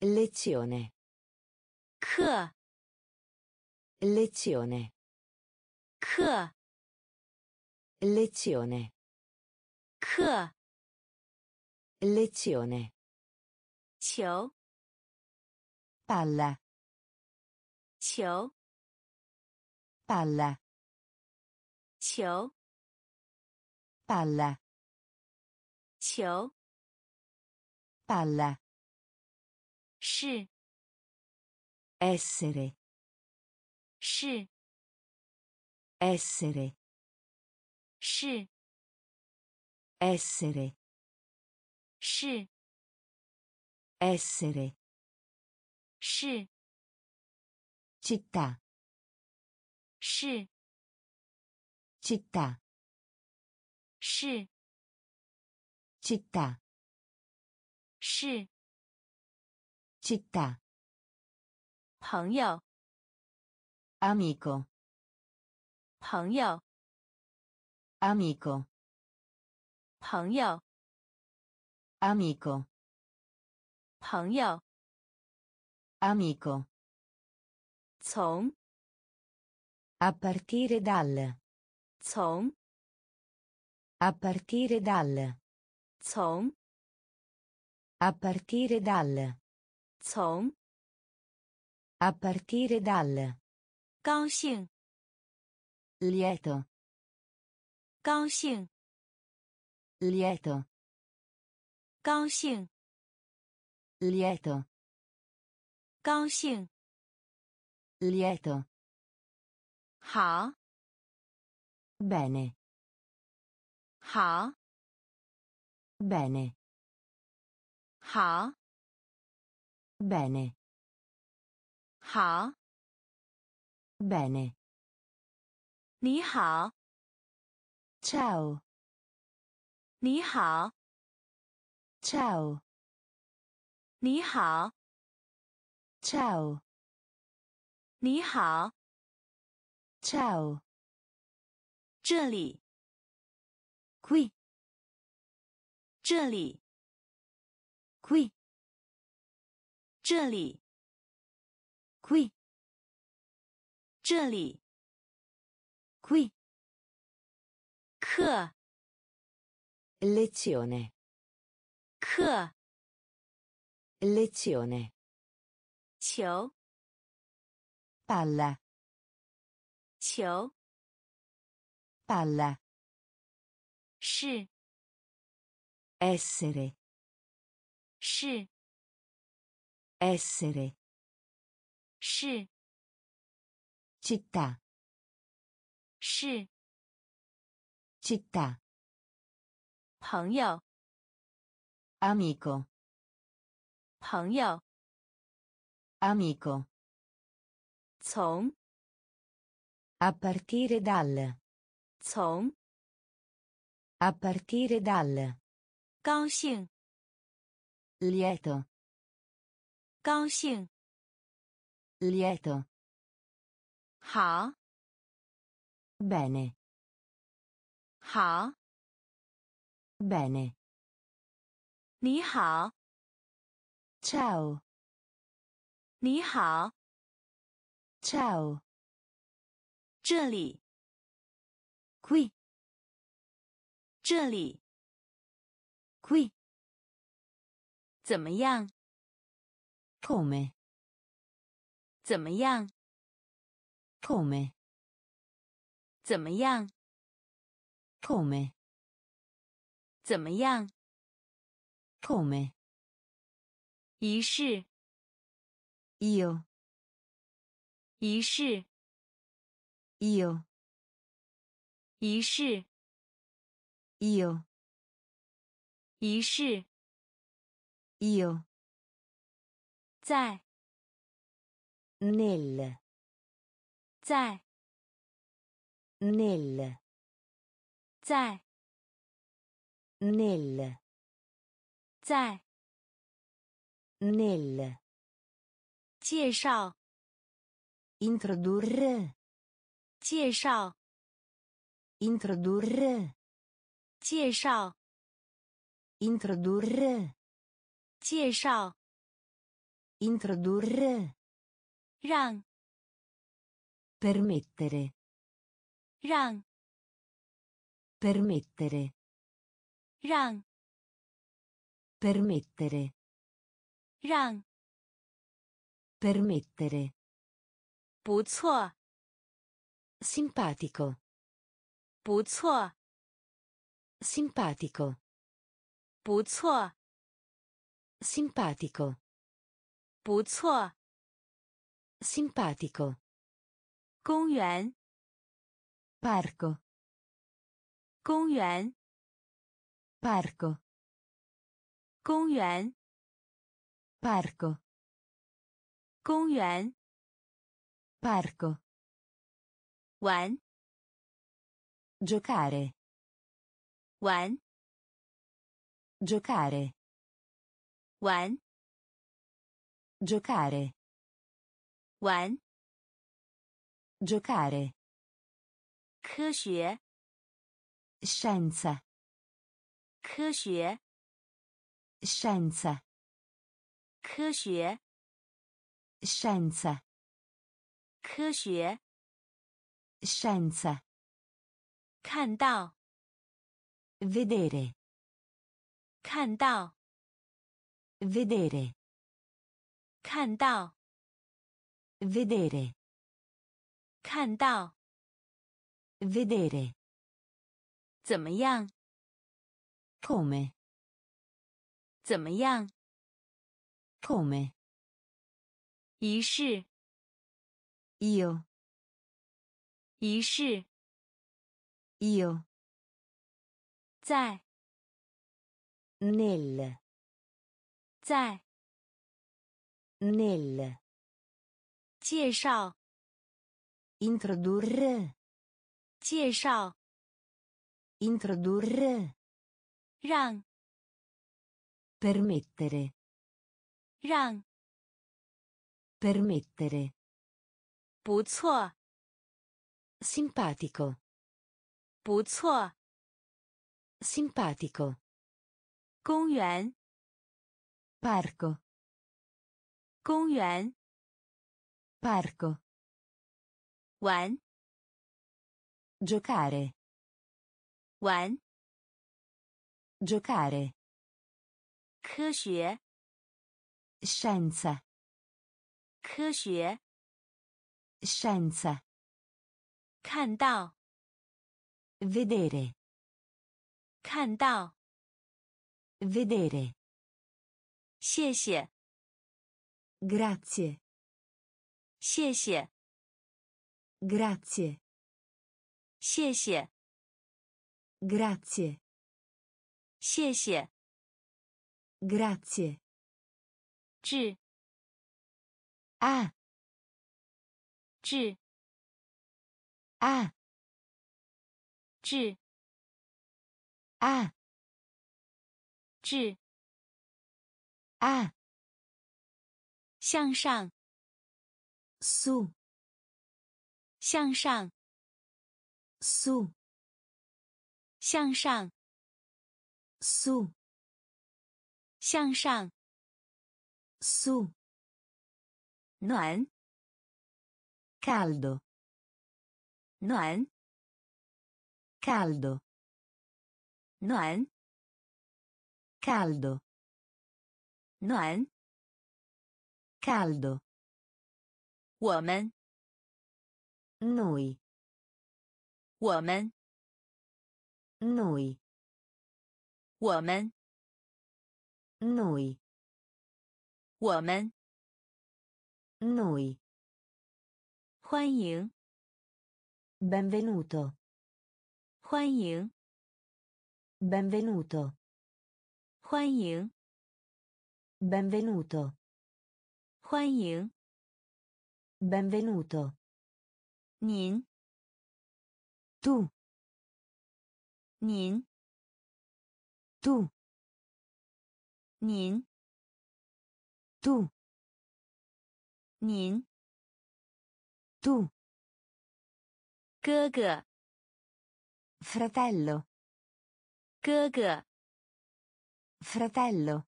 Lezione. K. Lezione. K. Lezione. K. Lezione. ciò Palla. ciò Palla. ciò Palla. Qiu. Palla. 是。Essere. Shi. Essere. Shi. Essere. Shi. Essere. Shi. Città. Shi. Città. Shi. Città. Shi. Città. 朋友 Amico. 朋友 Amico. 朋友 Amico. 朋友 Amico. 从 A partire dal. 从 A partire dal. 从 A partire dal. 从 A partire dal. 高兴 Lieto. 高兴 Lieto. 高兴 Lieto. 高兴 Lieto. 好 Bene. 好 Bene. 好 ，bene，好，bene。好 Bene. 好 Bene. 你好 Ciao. 你好 Ciao. 你好 Ciao. 你好 Ciao. 这里 Qui. 这里 Qui. 这里 Qui. 这里 Qui. 课 Lezione. 课 Lezione. 球 Palla. 球 Palla. 是 Essere. 是 Essere. 是 Città. 是 Città. 朋友 Amico. 朋友 Amico. 从 A partire dal. 从 A partire dal. 高兴 Lieto. 高兴 Lieto. 好 Bene. 好 Bene. 你好 Ciao. 你好 Ciao. 这里 Qui. 这里 Qui. 怎么样 Come. 怎么样 Come. 怎么样 Come. 怎么样 Come. 仪式 Io. 仪式 Io. 仪式 Io. 仪式 Io. 在 Nel. 在 Nel. 在 Nel. 在 Nel. 介绍 Introdurre. 介绍 Introdurre. 介绍 Introdurre. 介绍 Introdurre. 让 Permettere. 让 Permettere. 让 Permettere. 让 Permettere. 不错 Simpatico. 不错 Simpatico. 不错 Simpatico. 不错 Simpatico. 公园 Parco. 公园 Parco. 公园 Parco. 公园 Parco. 玩 Giocare. 玩 Giocare. 玩 Giocare. 玩 Giocare. 科学 Scienza. 科学 Scienza. 科学 Scienza. 科学 Scienza. 看到 Vedere. 看到 Vedere. 看到 Vedere. 看到 Vedere. 怎么样 Come. 怎么样 Come. 仪式 Io. 仪式 Io. 在 Nel. 在 Nel. 介绍 Introdurre. 介绍 Introdurre. 让 Permettere. 让 Permettere. 不错 Simpatico. 不错 Simpatico. 公园 Parco. 公园 Parco. 玩 Giocare. 玩 Giocare. 科学 Scienza. 科学 Scienza. 看到 Vedere. 看到 Vedere. 谢谢 Grazie. 谢谢 Grazie. 谢谢 Grazie. 谢谢 Grazie. 致 Ah. 致 Ah. 致 Ah. 致 Ah. 向上 Su. 向上 Su. 向上 Su. 向上 Su. 暖 Caldo. 暖 Caldo. 暖 Caldo. 暖 Caldo. 我们 Noi. 我们 Noi. 我们 Noi. 我们 Noi. 欢迎 Benvenuto. 欢迎 Benvenuto. 欢迎 Benvenuto. 欢迎 Benvenuto. 您 Tu. 您 Tu. 您 Tu. 您 Tu. 哥哥 Fratello. 哥哥 Fratello.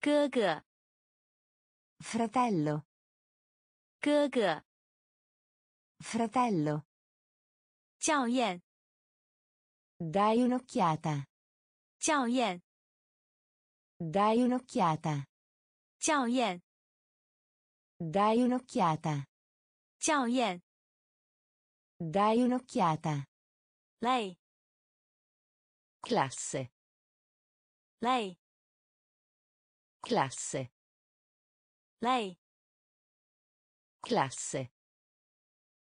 哥哥 Fratello. 哥哥， Fratello. 校验， Dai un'occhiata. 校验， Dai un'occhiata. 校验， Dai un'occhiata. 校验， Dai un'occhiata. 累， Classe. 累， Classe. 累， Classe.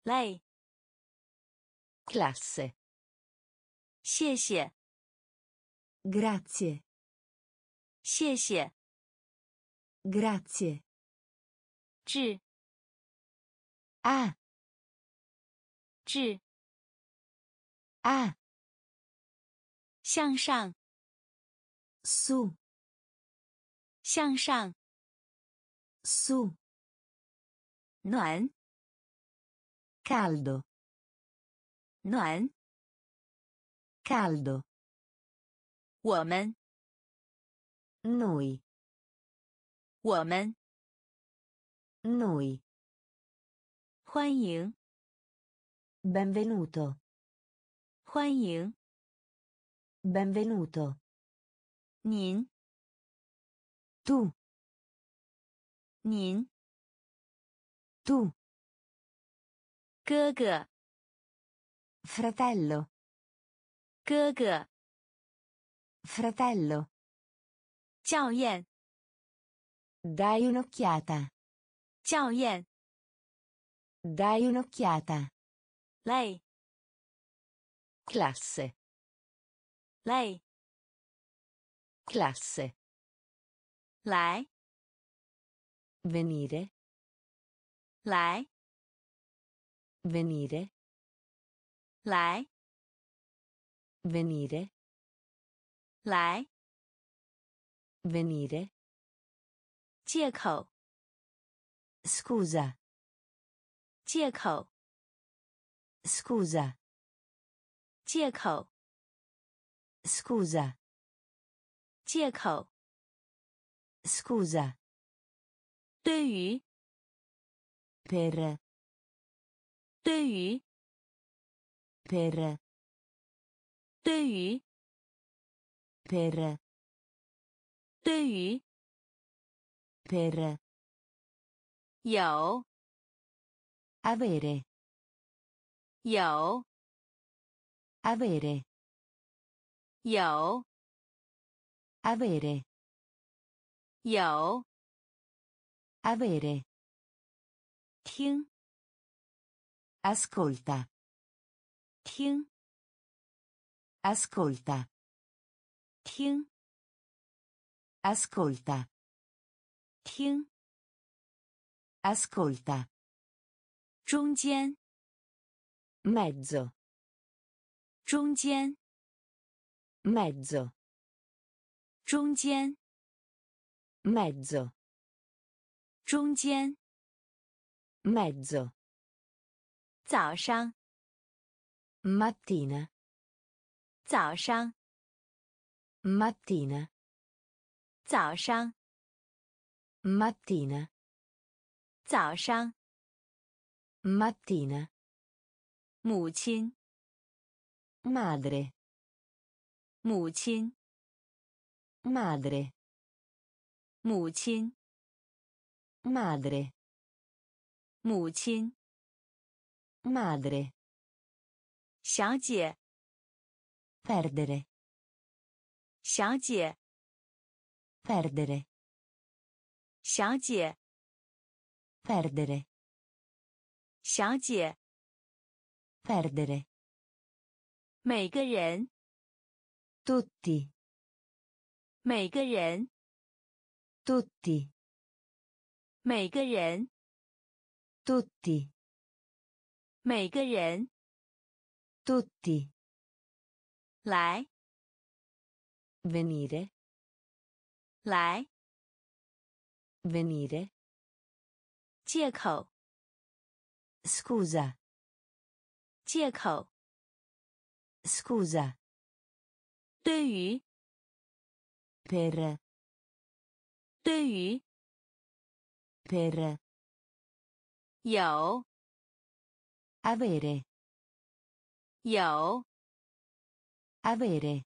累， Classe. 谢谢， Grazie. 谢谢， Grazie. 致， Ah. 致， Ah. 向上， Su. 向上， Su. 暖， Caldo. 暖， Caldo. 我们， Noi. 我们， Noi. 欢迎， Benvenuto. 欢迎， Benvenuto. 您， Tu. 您， Tu. 哥哥， Fratello. 哥哥， Fratello. 校验， Dai un'occhiata. 校验， Dai un'occhiata. 累， Classe. 累， Classe. 来， Venire. 来， Venire. 来， Venire. 来， Venire. 借口， Scusa. 借口， Scusa. 借口， Scusa. 借口， Scusa. 对于， Per. 对于， Per. 对于， Per. 对于， Per. 有， Avere. 有， Avere. 有， Avere. 有， Avere. 听， Ascolta. 听， Ascolta. 听， Ascolta. 听， Ascolta. 中间， Mezzo. 中间， Mezzo. 中间， Mezzo. 中间， Mezzo. 早上， Mattina. 早上， Mattina. 早上， Mattina. 早上， Mattina. 母亲， Madre. 母亲， Madre. 母亲， Madre. 母亲， Madre. 小姐， Perdere. 小姐， Perdere. 小姐， Perdere. 小姐， Perdere. 每个人， Tutti. 每个人， Tutti. 每个人， Tutti. 每个人， Tutti. 来， Venire. 来， Venire. 借口， Scusa. 借口， Scusa. 对于， Per. 对于， Per. 有 Avere. 有 Avere.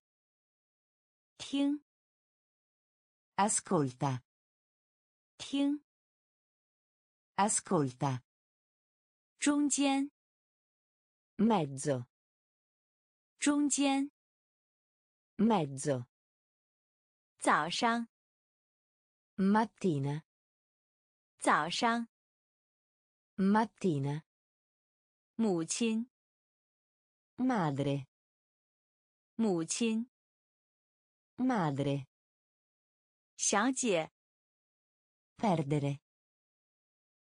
听 Ascolta. 听 Ascolta. 中间 Mezzo. 中间 Mezzo. 早上 Mattina. 早上 Mattina. 母亲 Madre. 母亲 Madre. 小姐 Perdere.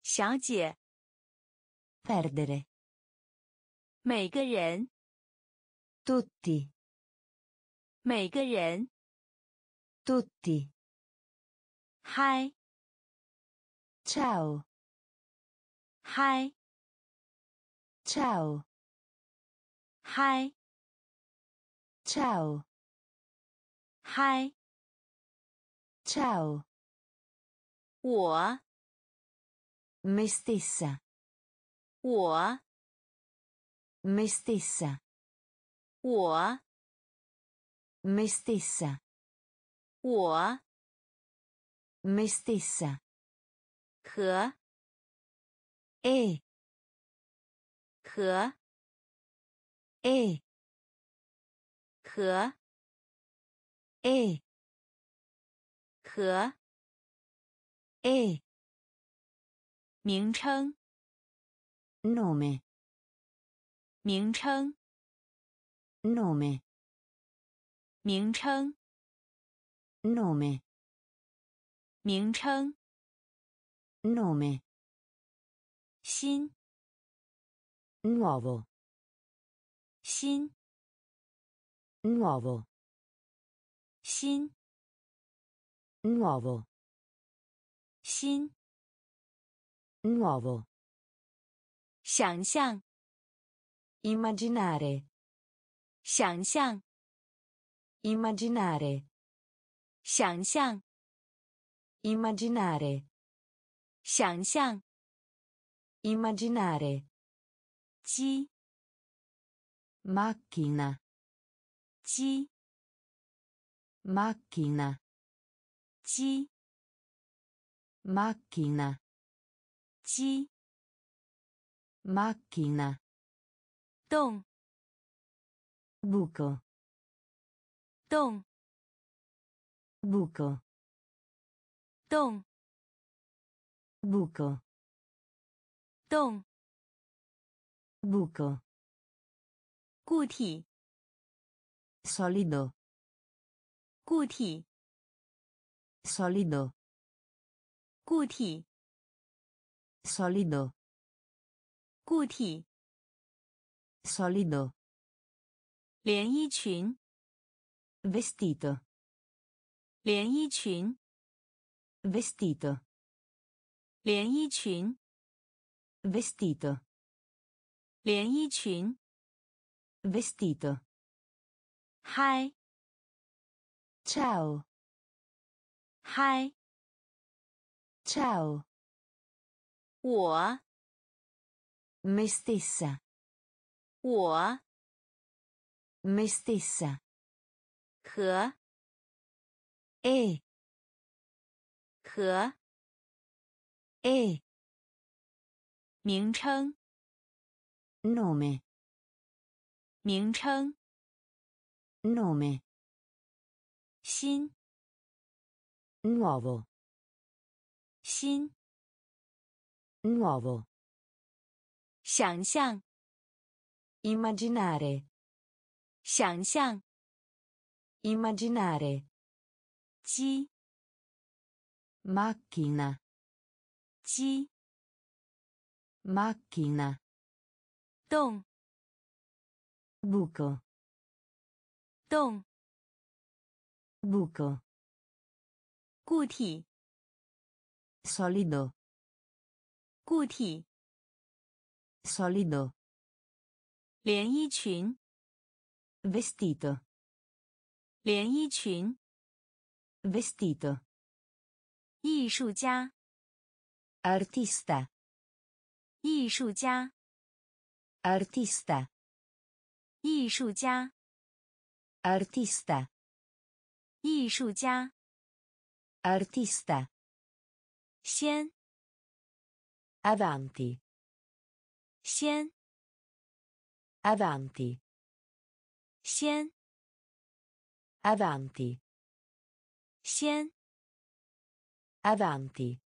小姐 Perdere. 每个人 Tutti. 每个人 Tutti. 嗨 Ciao. 嗨 Ciao. 嗨 Ciao. 嗨 Ciao. 我 Me stessa. 我 Me stessa. 我 Me stessa. 我 Me stessa. 和 a 和 a 和 a 和 a 名称 nomme 名称 nomme 名称 nomme 名称 Nome. 新 Nuovo. 新 Nuovo. 新 Nuovo. 新 Nuovo. 想象 Immaginare. 想象 Immaginare. 想象 Immaginare. 想象。Immaginare. G macchina G macchina G macchina G macchina Don buco. Don buco. Don Buco. 洞 Buco. 固体 Solido. 固体 Solido. 固体 Solido. 固体 Solido. 连衣裙 Vestito. 连衣裙 Vestito. 连衣裙 Vestito. 连衣裙 Vestito. 嗨 Ciao. 嗨 Ciao. 我 Me stessa. 我 Me stessa. 和 E. 和 E. 名称 Nome. 名称 Nome. 新 Nuovo. 新 Nuovo. 想象 Immaginare. 想象 Immaginare. 鸡 Macchina. 鸡 Macchina. 洞 Buco. 洞 Buco. 固体 Solido. 固体 Solido. 连衣裙 Vestito. 连衣裙 Vestito. 艺术家 Artista. 艺术家， Artista. 艺术家， Artista. 艺术家， Artista. 先， Avanti. 先， Avanti. 先， Avanti. 先， Avanti.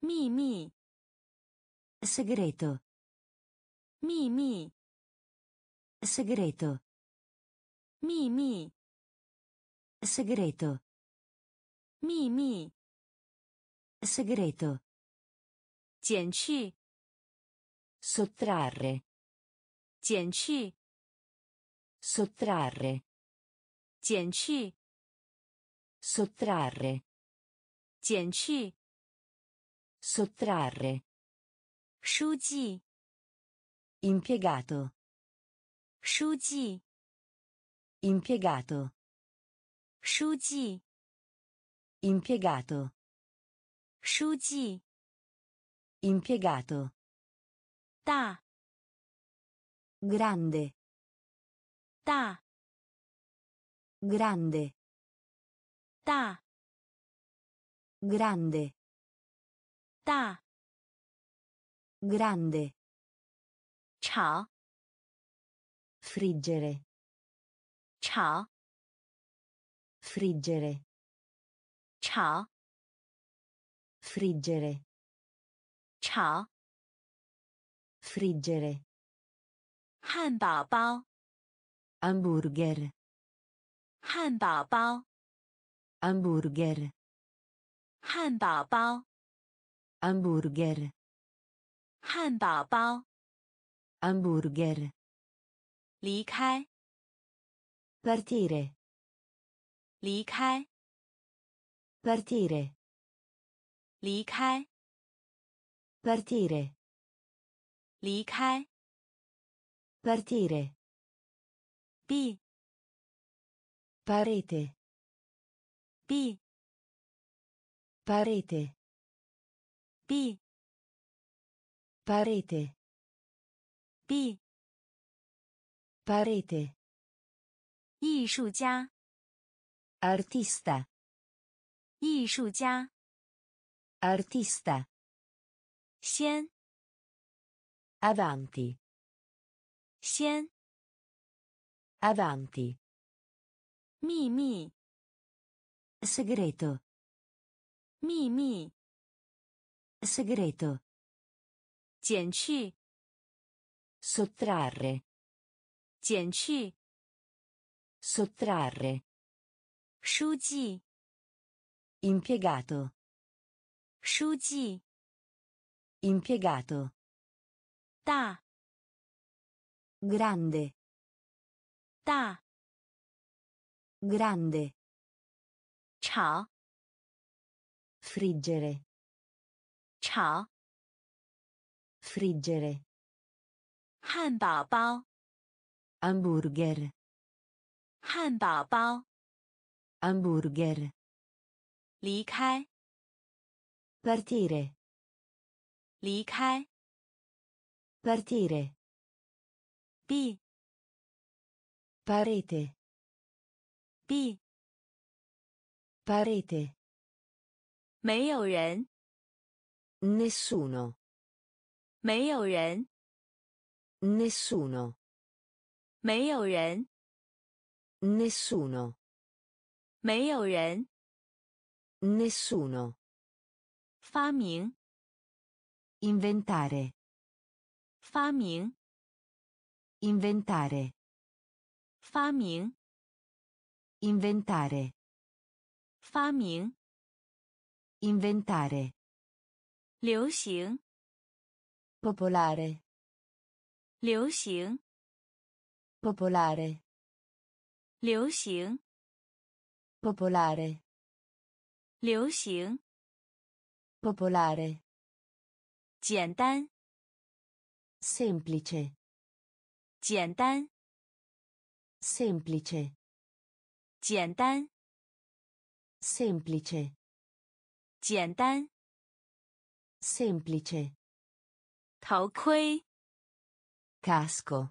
秘密， Segreto. 秘密， Segreto. 秘密， Segreto. 秘密， Segreto. 减去， Sottrarre. 减去， Sottrarre. 减去， Sottrarre. 减去， Sottrarre. Shuji. Impiegato. Shuji. Impiegato. Shuji. Impiegato. Shuji. Impiegato. Ta. Grande. Ta. Grande. Ta. Grande. 大， Grande. 炒， Friggere. 炒， Friggere. 炒， Friggere. 炒， Friggere. 汉堡包， Hamburger. 汉堡包， Hamburger. 汉堡包， Hamburger. 汉堡包， Hamburger. 离开， Partire. 离开， Partire. 离开， Partire. 离开， Partire. 闭， Parete. 闭， Parete. 闭， Parete. 闭， Parete. 艺术家， Artista. 艺术家， Artista. 先， Avanti. 先， Avanti. 秘密， Segreto. 秘密， Segreto. 减去， Sottrarre. 减去， Sottrarre. 书记， Impiegato. 书记， Impiegato. 大， Grande. 大， Grande. 炒， Friggere. 炒， Friggere. 汉堡包， Hamburger. 汉堡包， Hamburger. 离开， Partire. 离开， Partire. 闭， Parete. 闭， Parete. 没有人， Nessuno. 没有人， Nessuno. 没有人， Nessuno. 没有人， Nessuno. 发明， Inventare. 发明， Inventare. 发明， Inventare. 发明， Inventare. 流行，Popolare. 流行，Popolare. 流行，Popolare. 流行，Popolare. 简单，Semplice. 简单，Semplice. 简单，Semplice. 简单，Semplice. 头盔， Casco.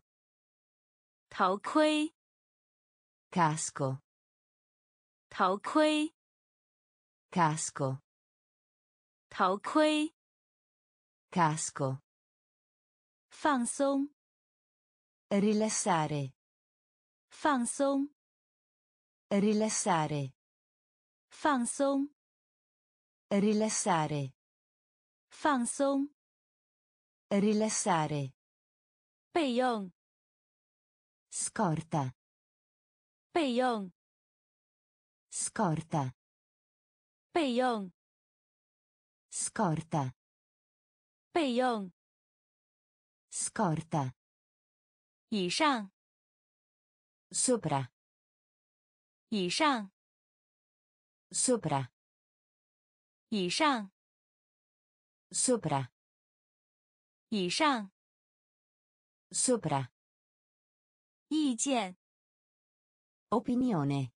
头盔， Casco. 头盔， Casco. 头盔， Casco. 放松， Rilassare. 放松， Rilassare. 放松， Rilassare. 放松， Rilassare. 备用， Scorta. 备用， Scorta. 备用， Scorta. 备用。 Scorta. 以上， Sopra. 以上， Sopra. 以上， Sopra. 以上。 Sopra. 意见， Opinione.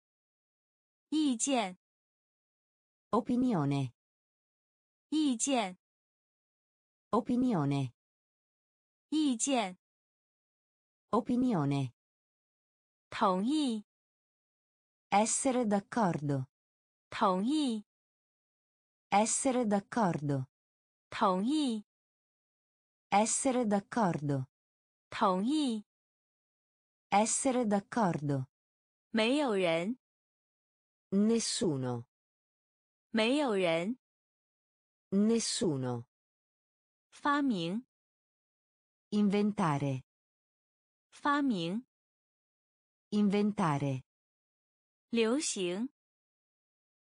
意见， Opinione. 意见， Opinione. 意见。 Opinione. 同意， Essere d'accordo. 同意， Essere d'accordo. 同意， Essere d'accordo. 同意。 Essere d'accordo. 没有人， Nessuno. 没有人。 Nessuno. 发明， Inventare. 发明。 Inventare. 流行，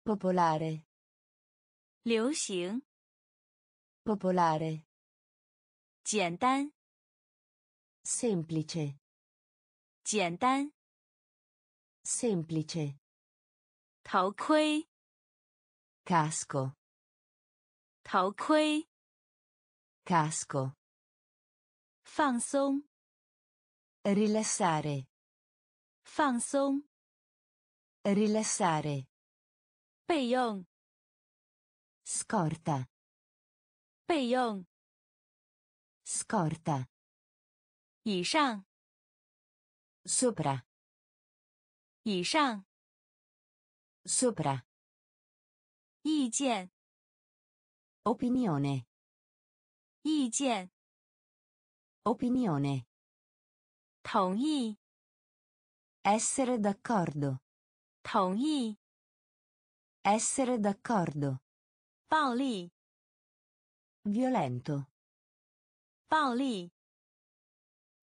Popolare. 流行。 Popolare. 简单， Semplice. 简单。 Semplice. 头盔， Casco. 头盔。 Casco. 放松， Rilassare. 放松。 Rilassare. 备用， Scorta. 备用。 Scorta. 以上， Sopra. 以上。 Sopra. 意见， Opinione. 意见。 Opinione. 同意， Essere d'accordo. 同意。 Essere d'accordo. 暴力， Violento. 暴力，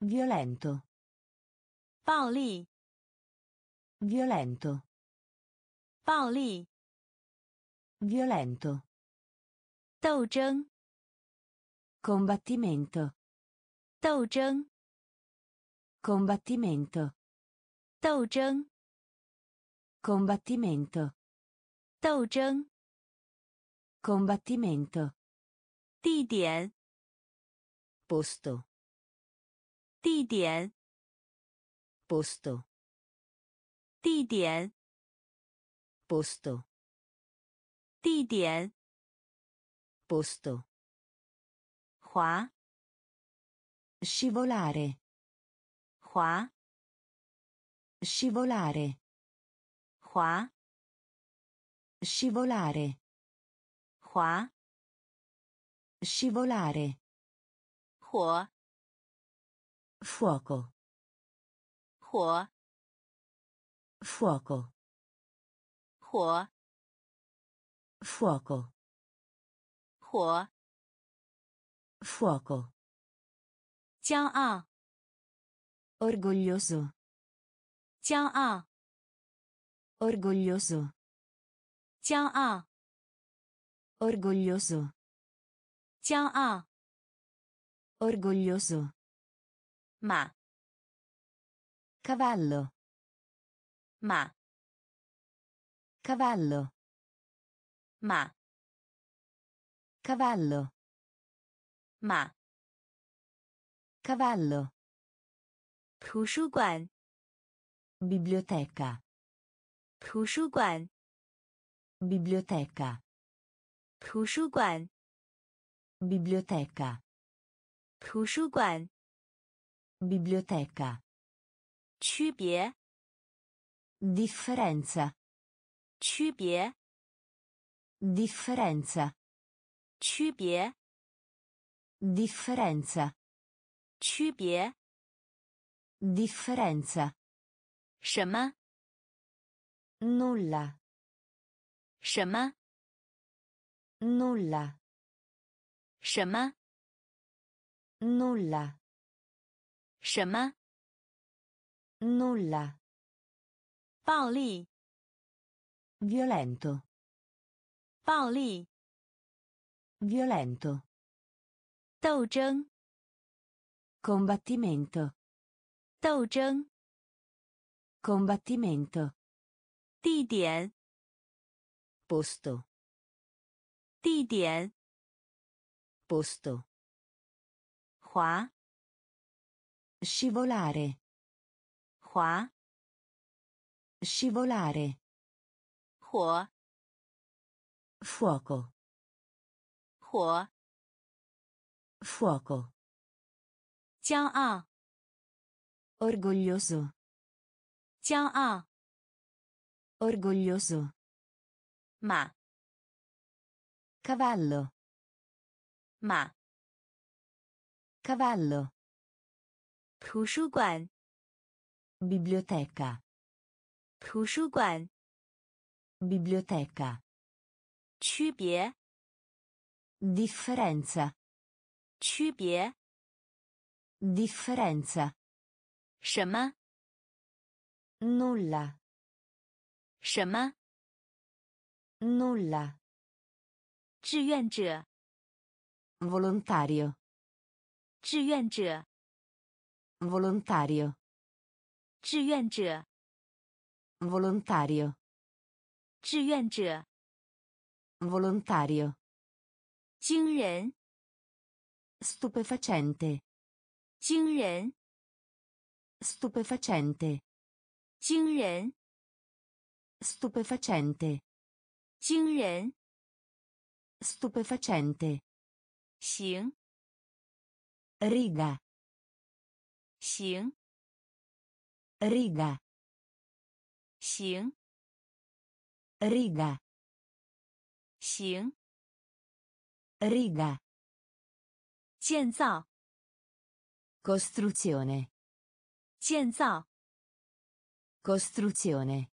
Violento. 暴力， Violento. 暴力。 Violento. 斗争， Combattimento. 斗争， Combattimento. 斗争， Combattimento. 斗争。 Combattimento. 地点， Posto. 地点， Posto. 地点， Posto. 地点。 Posto. 滑， Scivolare. 滑， Scivolare. 滑， Scivolare. 滑。 Scivolare. Huo. Fuoco. Huo. Fuoco. Huo. Fuoco. Huo. Fuoco. Jiao. Orgoglioso. Jiao. Orgoglioso. Jiao. Orgoglioso. 骄傲。 Orgoglioso. 马， Cavallo. 马， Cavallo. 马， Cavallo. 马。 Cavallo. 图书馆， Biblioteca. 图书馆， Biblioteca. 图书馆。 Biblioteca. 图书馆 Biblioteca. 区别 Differenza. 区别 Differenza. 区别 Differenza. 区别 Differenza. 什么 Nulla. 什么 Nulla. 什么 Nulla. 什么 Nulla. 暴力 Violento. 暴力 Violento. 斗争 Combattimento. 斗争 Combattimento. 地点 Posto. 地点 Posto. Hua. Scivolare. Hua. Scivolare. Huo. Fuoco. Huo. Fuoco. Jiao a. Orgoglioso. Jiao a. Orgoglioso. Ma. Cavallo. 马 Cavallo. 图书馆 Biblioteca. 图书馆 Biblioteca. 区别 Differenza. 区别 Differenza. 什么 Nulla. 什么 Nulla. 志愿者 Volontario. 志愿者 Volontario. 志愿者 Volontario. 志愿者 Volontario. 惊人 Stupefacente. 惊人 Stupefacente. 惊人 Stupefacente. 惊人 Stupefacente. 行 Riga. 行 Riga. 行 Riga. 行 Riga. 建造 Costruzione. 建造 Costruzione.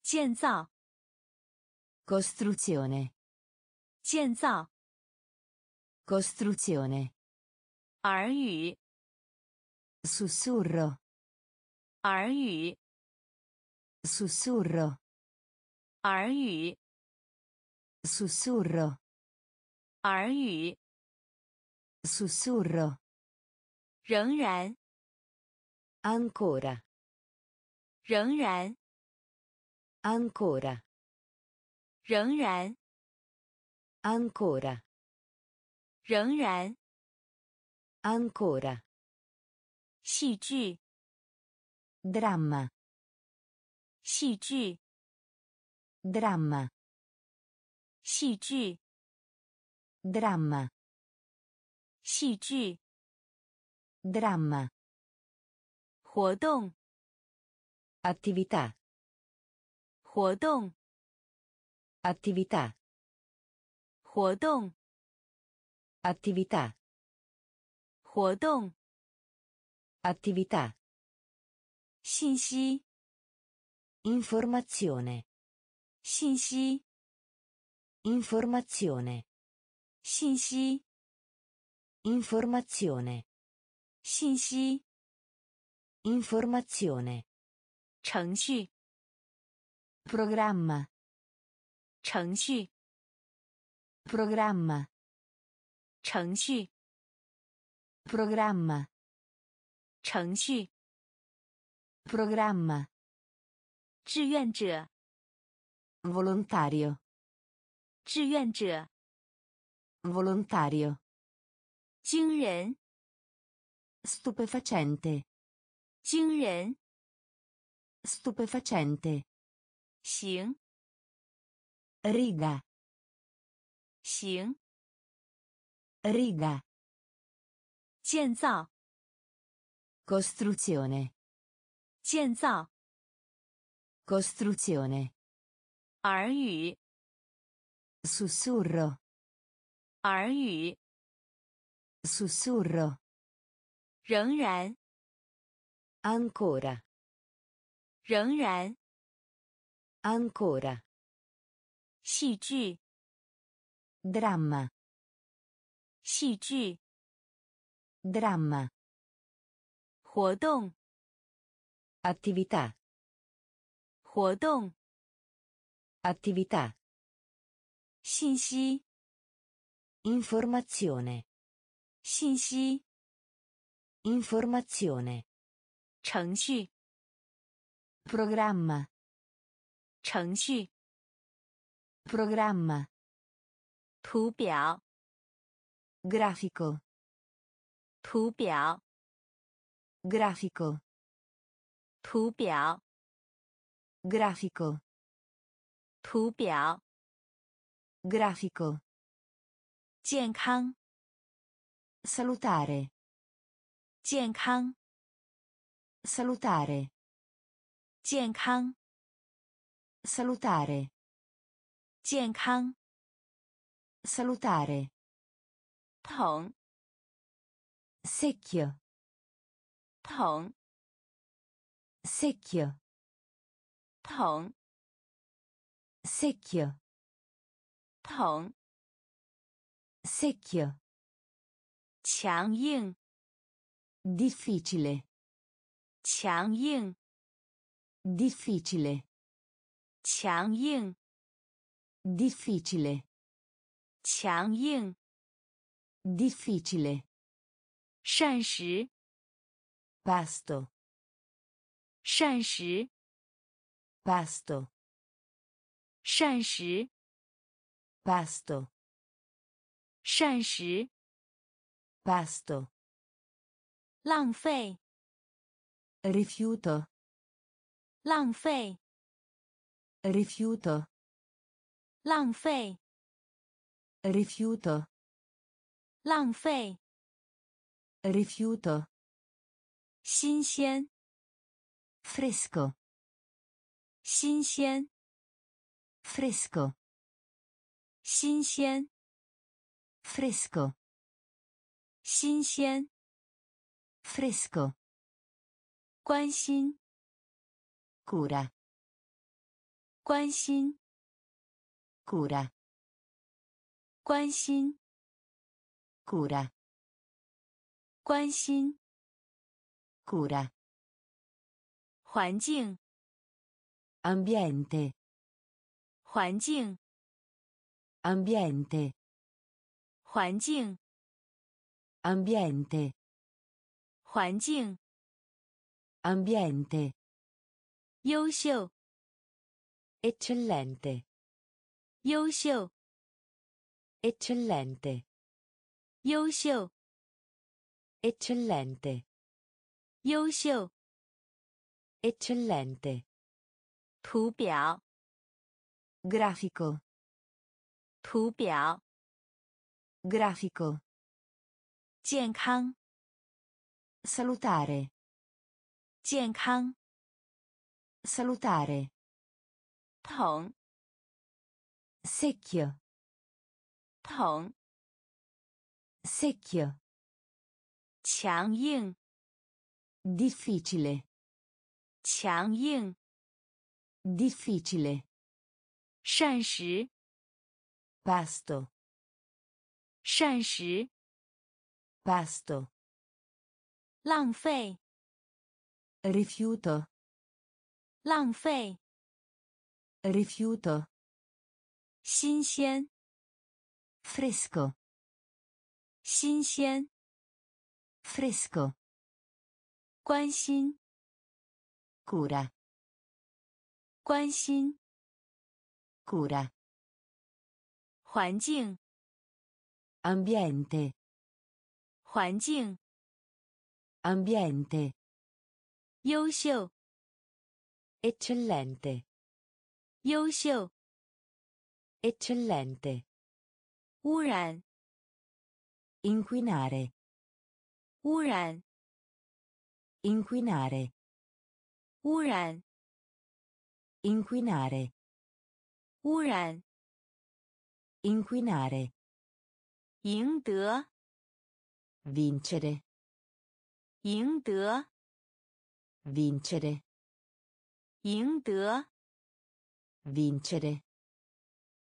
建造 Costruzione. 建造 Costruzione. 耳语 Sussurro. 耳语 Sussurro. 耳语 Sussurro. 耳语 Sussurro. 仍然 Ancora. 仍然 Ancora. 仍然 Ancora. 仍然 Ancora. 戏剧 Dramma. 戏剧 Dramma. 戏剧 Dramma. 戏剧 Dramma. 活动 Attività. 活动 Attività. 活动 Attività. 活动 Attività. 信息 Informazione. 信息 Informazione. 信息 Informazione. 信息 Informazione. 程序 Programma. 程序 Programma. 程序 Programma. 程序 Programma. 志愿者 Volontario. 志愿者 Volontario. 惊人 Stupefacente. 惊人 Stupefacente. 行 Riga. 行 riga 建造， costruzione 建造， costruzione 耳语， sussurro 耳语， sussurro 仍然， ancora 仍然， ancora 戏剧， dramma 戏剧，dramma 活动，attività 活动，attività 信息，informazione 信息，informazione 程序，programma 程序，programma 图表，grafico 图表， grafico 图表， grafico 图表， grafico 健康， salutare 健康， salutare 健康， salutare 健康， salutare 桶， secchio 桶， secchio 桶， secchio 桶， secchio 强硬， difficile 强硬， difficile 强硬， difficile 强硬， difficile 膳食， pasto 膳食， pasto 膳食， pasto 膳食， pasto 浪费， rifiuto 浪费， rifiuto 浪费， rifiuto 浪费， rifiuto 新鲜， fresco 新鲜， fresco 新鲜， fresco 新鲜， fresco 关心， cura 关心， cura 关心， cura 关心， cura 环境， ambiente 环境， ambiente 环境， ambiente 环境， ambiente 优秀， eccellente 优秀， eccellente 优秀， eccellente 优秀， eccellente 图表， grafico 图表， grafico 健康， salutare 健康， salutare 桶， secchio 桶， secchio 强硬， difficile 强硬， difficile 膳食， pasto 膳食， pasto 浪费， rifiuto 浪费， rifiuto 新鲜， fresco 新鲜， fresco 关心， cura 关心， cura 环境， ambiente 环境， ambiente 优秀， eccellente 优秀， eccellente 污染， Inquinare. 污染， Inquinare. 污染， Inquinare. 污染， Inquinare. 赢得， Vincere. 赢得， Vincere. 赢得， Vincere.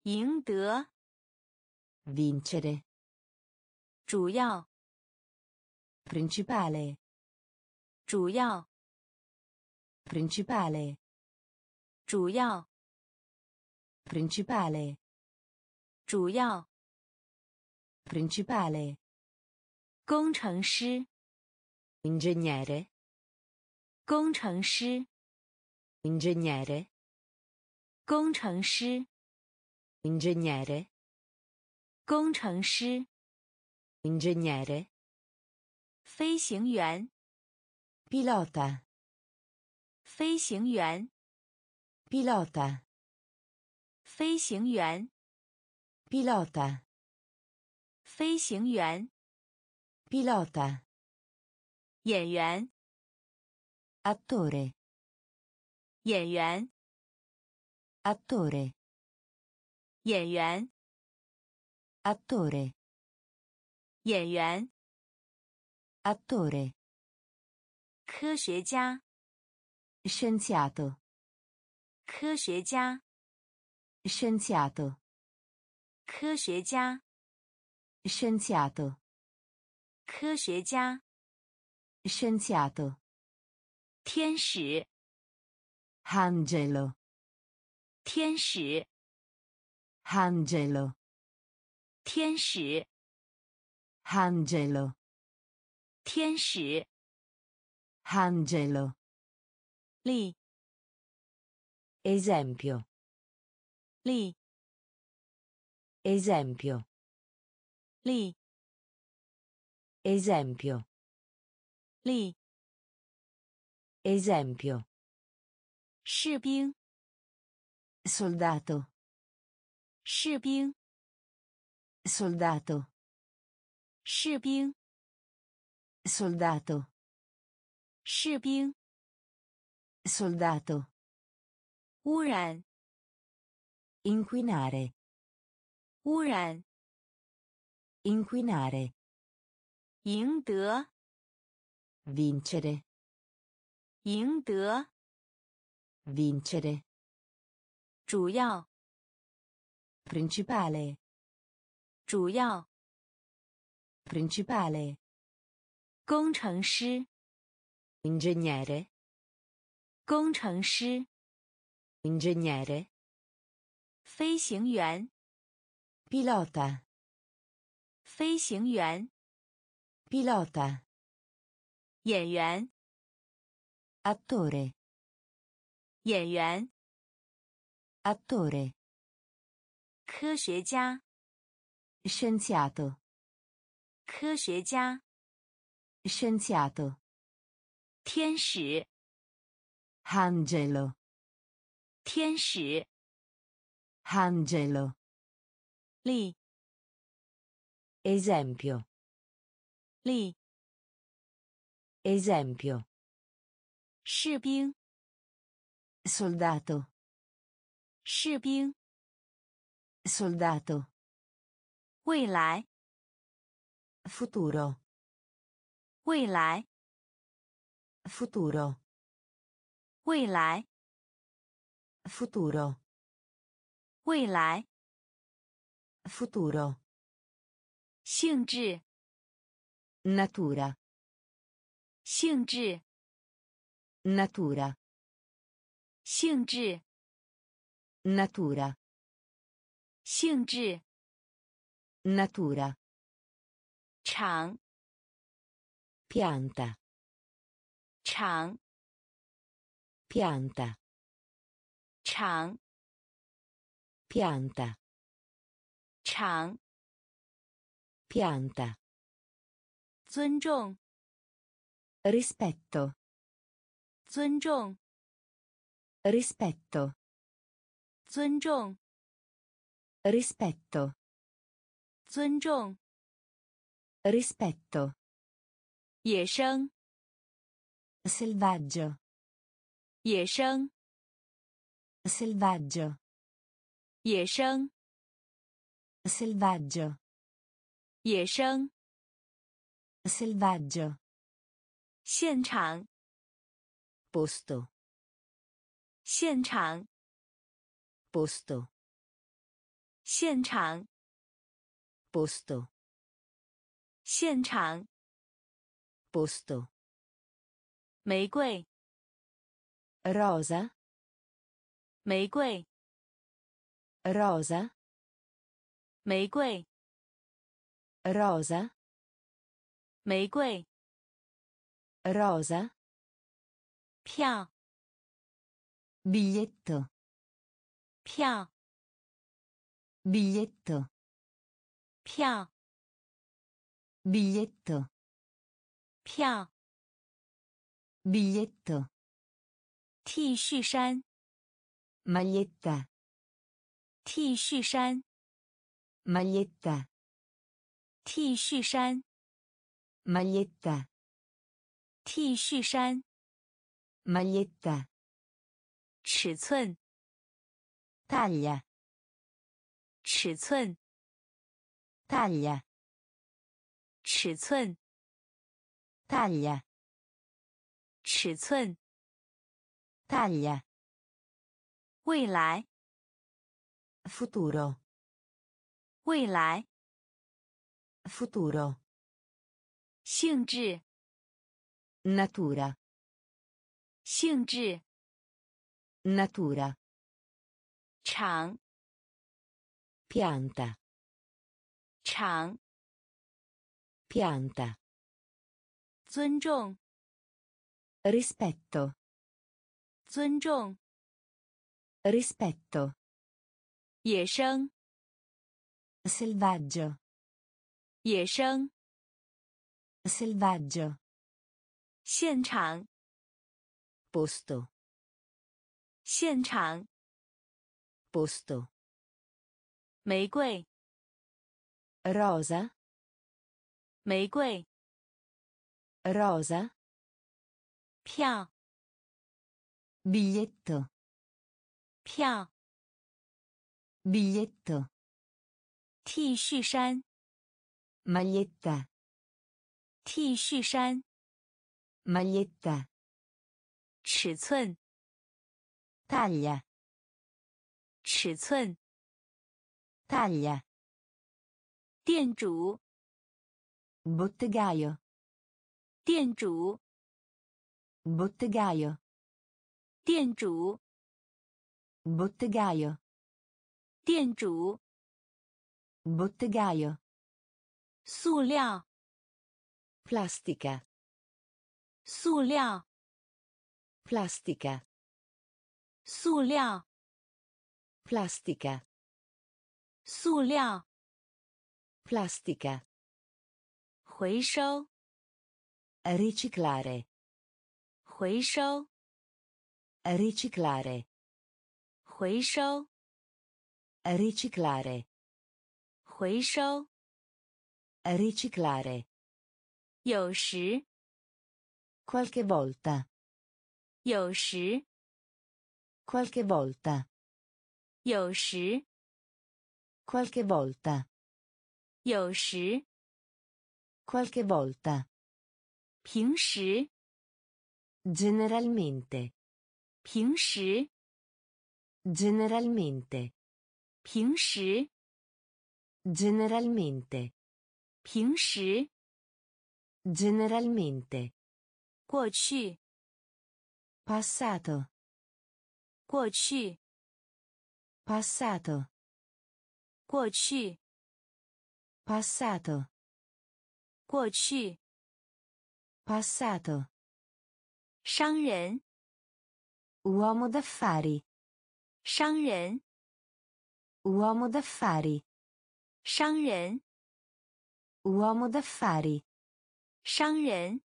赢得， Vincere. 主要，Principale. 主要，Principale. 主要，Principale. 主要，Principale. 工程师，Ingegnere. 工程师，Ingegnere. 工程师，Ingegnere. 工程师，Ingegnere. 飞行员， Pilota. 飞行员， Pilota. 飞行员， Pilota. 飞行员， Pilota. 演员， Attore. 演员， Attore. 演员， Attore. 演员，Attore. 科学家，Scienziato. 科学家，Scienziato. 科学家，Scienziato. 科学家，Scienziato. 天使，Angelo. 天使，Angelo. 天使，Angelo. 天使， Angelo. 例， Esempio. 例， Esempio. 例， Esempio. 例， Esempio. 士兵， Soldato. 士兵， Soldato. 士兵， Soldato. 士兵， Soldato. 污染， Inquinare. 污染， Inquinare. 赢得， Vincere. 赢得， Vincere. 主要， Principale. 主要， Principale. 工程师， Ingegnere. 工程师， Ingegnere. 飞行员， Pilota. 飞行员， Pilota. 演员， Attore. 演员， Attore. 科学家， Scienziato. 科学家，Scienziato. 天使，Angelo. 天使，Angelo. 例，Esempio. 例，Esempio. 士兵，Soldato. 士兵，Soldato. 未来，Futuro. 未来， Futuro. 未来， Futuro. 未来， Futuro. 性质， Natura. 性质， Natura. 性质， Natura. 性质， Natura. 场， Pianta. 场， Pianta. 场， Pianta. 场， Pianta. 尊重， Rispetto. 尊重， Rispetto. 尊重， Rispetto. 尊重， Rispetto. 野生， Selvaggio. 野生， Selvaggio. 野生， Selvaggio. 野生， Selvaggio. 现场， Posto. 现场， Posto. 现场， Posto. 现场，Posto. 玫瑰，Rosa. 玫瑰，Rosa. 玫瑰，Rosa. 玫瑰，Rosa. 票，Biglietto. 票，Biglietto. 票，Biglietto. 票。 Biglietto. T 恤衫 Maglietta. ，T 恤衫 Maglietta. ，T 恤衫 Maglietta. ，T 恤衫， Maglietta. 尺寸， Taglia. 尺寸， Taglia. 尺寸，Taglia. 尺寸，Taglia. 未来，Futuro. 未来，Futuro. 性质，Natura. 性质，Natura. 长，Pianta. 场，Pianta. 尊重， Rispetto. 尊重， Rispetto. 野生， Selvaggio. 野生， Selvaggio. 现场， Posto. 现场， Posto. 玫瑰， Rosa. 玫瑰，Rosa. 票，Biglietto. 票 Biglietto.，T 恤衫 Maglietta.，T 恤衫，Maglietta. 尺寸，Taglia. 尺寸，Taglia. 店主，Bottegaio. 店主， Bottegaio. 店主， Bottegaio. 店主， Bottegaio. 塑料， Plastica. 塑料， Plastica. 塑料， Plastica. 塑料， Plastica. 回收， Riciclare. 回收， Riciclare. 回收， Riciclare. 回收， Riciclare. 有时， Qualche volta. 有时， Qualche volta. 有时， Qualche volta. 有时， Qualche volta. 平时， Generalmente. 平时， Generalmente. 平时， Generalmente. 平时， Generalmente. 过去， Passato. 过去， Passato. 过去， Passato. 过去， Passato. 商人， Uomo d'affari. 商人， Uomo d'affari. 商人， Uomo d'affari. 商人，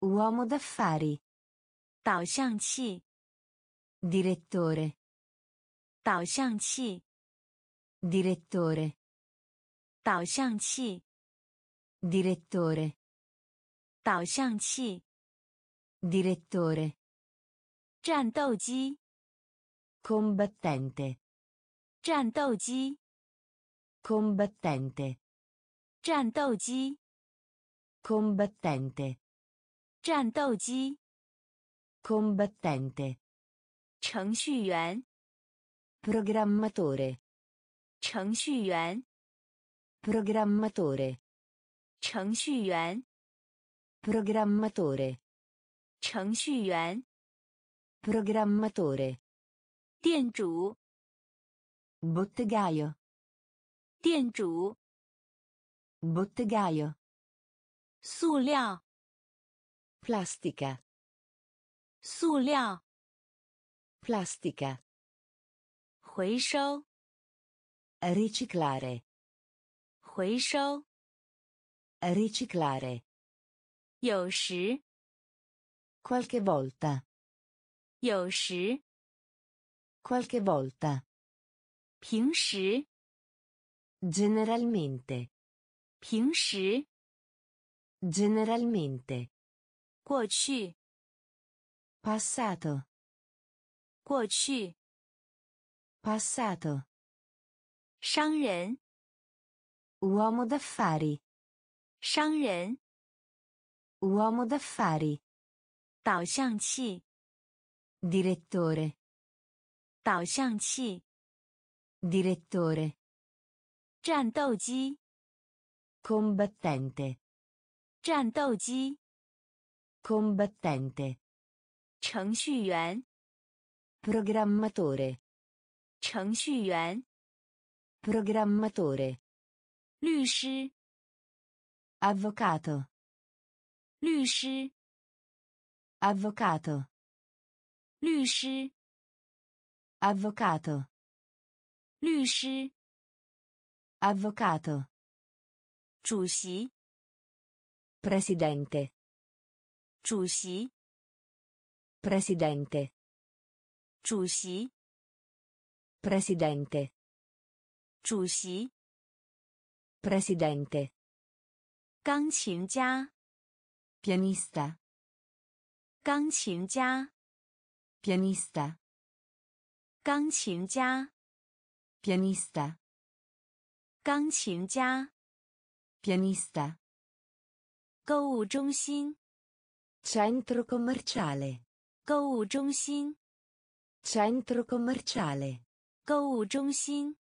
Uomo d'affari. 导向器， Direttore. 导向器， Direttore. 导向器， Direttore. 导向器， Direttore. 战斗机， Combattente. 战斗机， Combattente. 战斗机， Combattente. 战斗机， Combattente. 程序员， Programmatore. 程序员， Programmatore. 程序员， Programmatore. 程序员， Programmatore. 店主， Bottegaio. 店主， Bottegaio. 塑料， Plastica. 塑料， Plastica. 回收， Riciclare. 回收， Riciclare. 有时， Qualche volta. 有时， Qualche volta. 平时， Generalmente. 平时， Generalmente. 过去， Passato. 过去， Passato. 商人， Uomo d'affari. 商人， Uomo d'affari. 导向器， Direttore. 导向器， Direttore. 战斗机， Combattente. 战斗机， Combattente. 程序员， Programmatore. 程序员， Programmatore. 律师， Avvocato. 律师， Avvocato. 律师， Avvocato. 律师， Avvocato. 主席， Presidente. 主席， Presidente. 主席， Presidente. 主席， Presidente. 钢琴家， Pianista. 钢琴家， Pianista. 钢琴家， Pianista. 钢琴家， Pianista. 购物中心， Centro commerciale. 购物中心， Centro commerciale. 购物中心，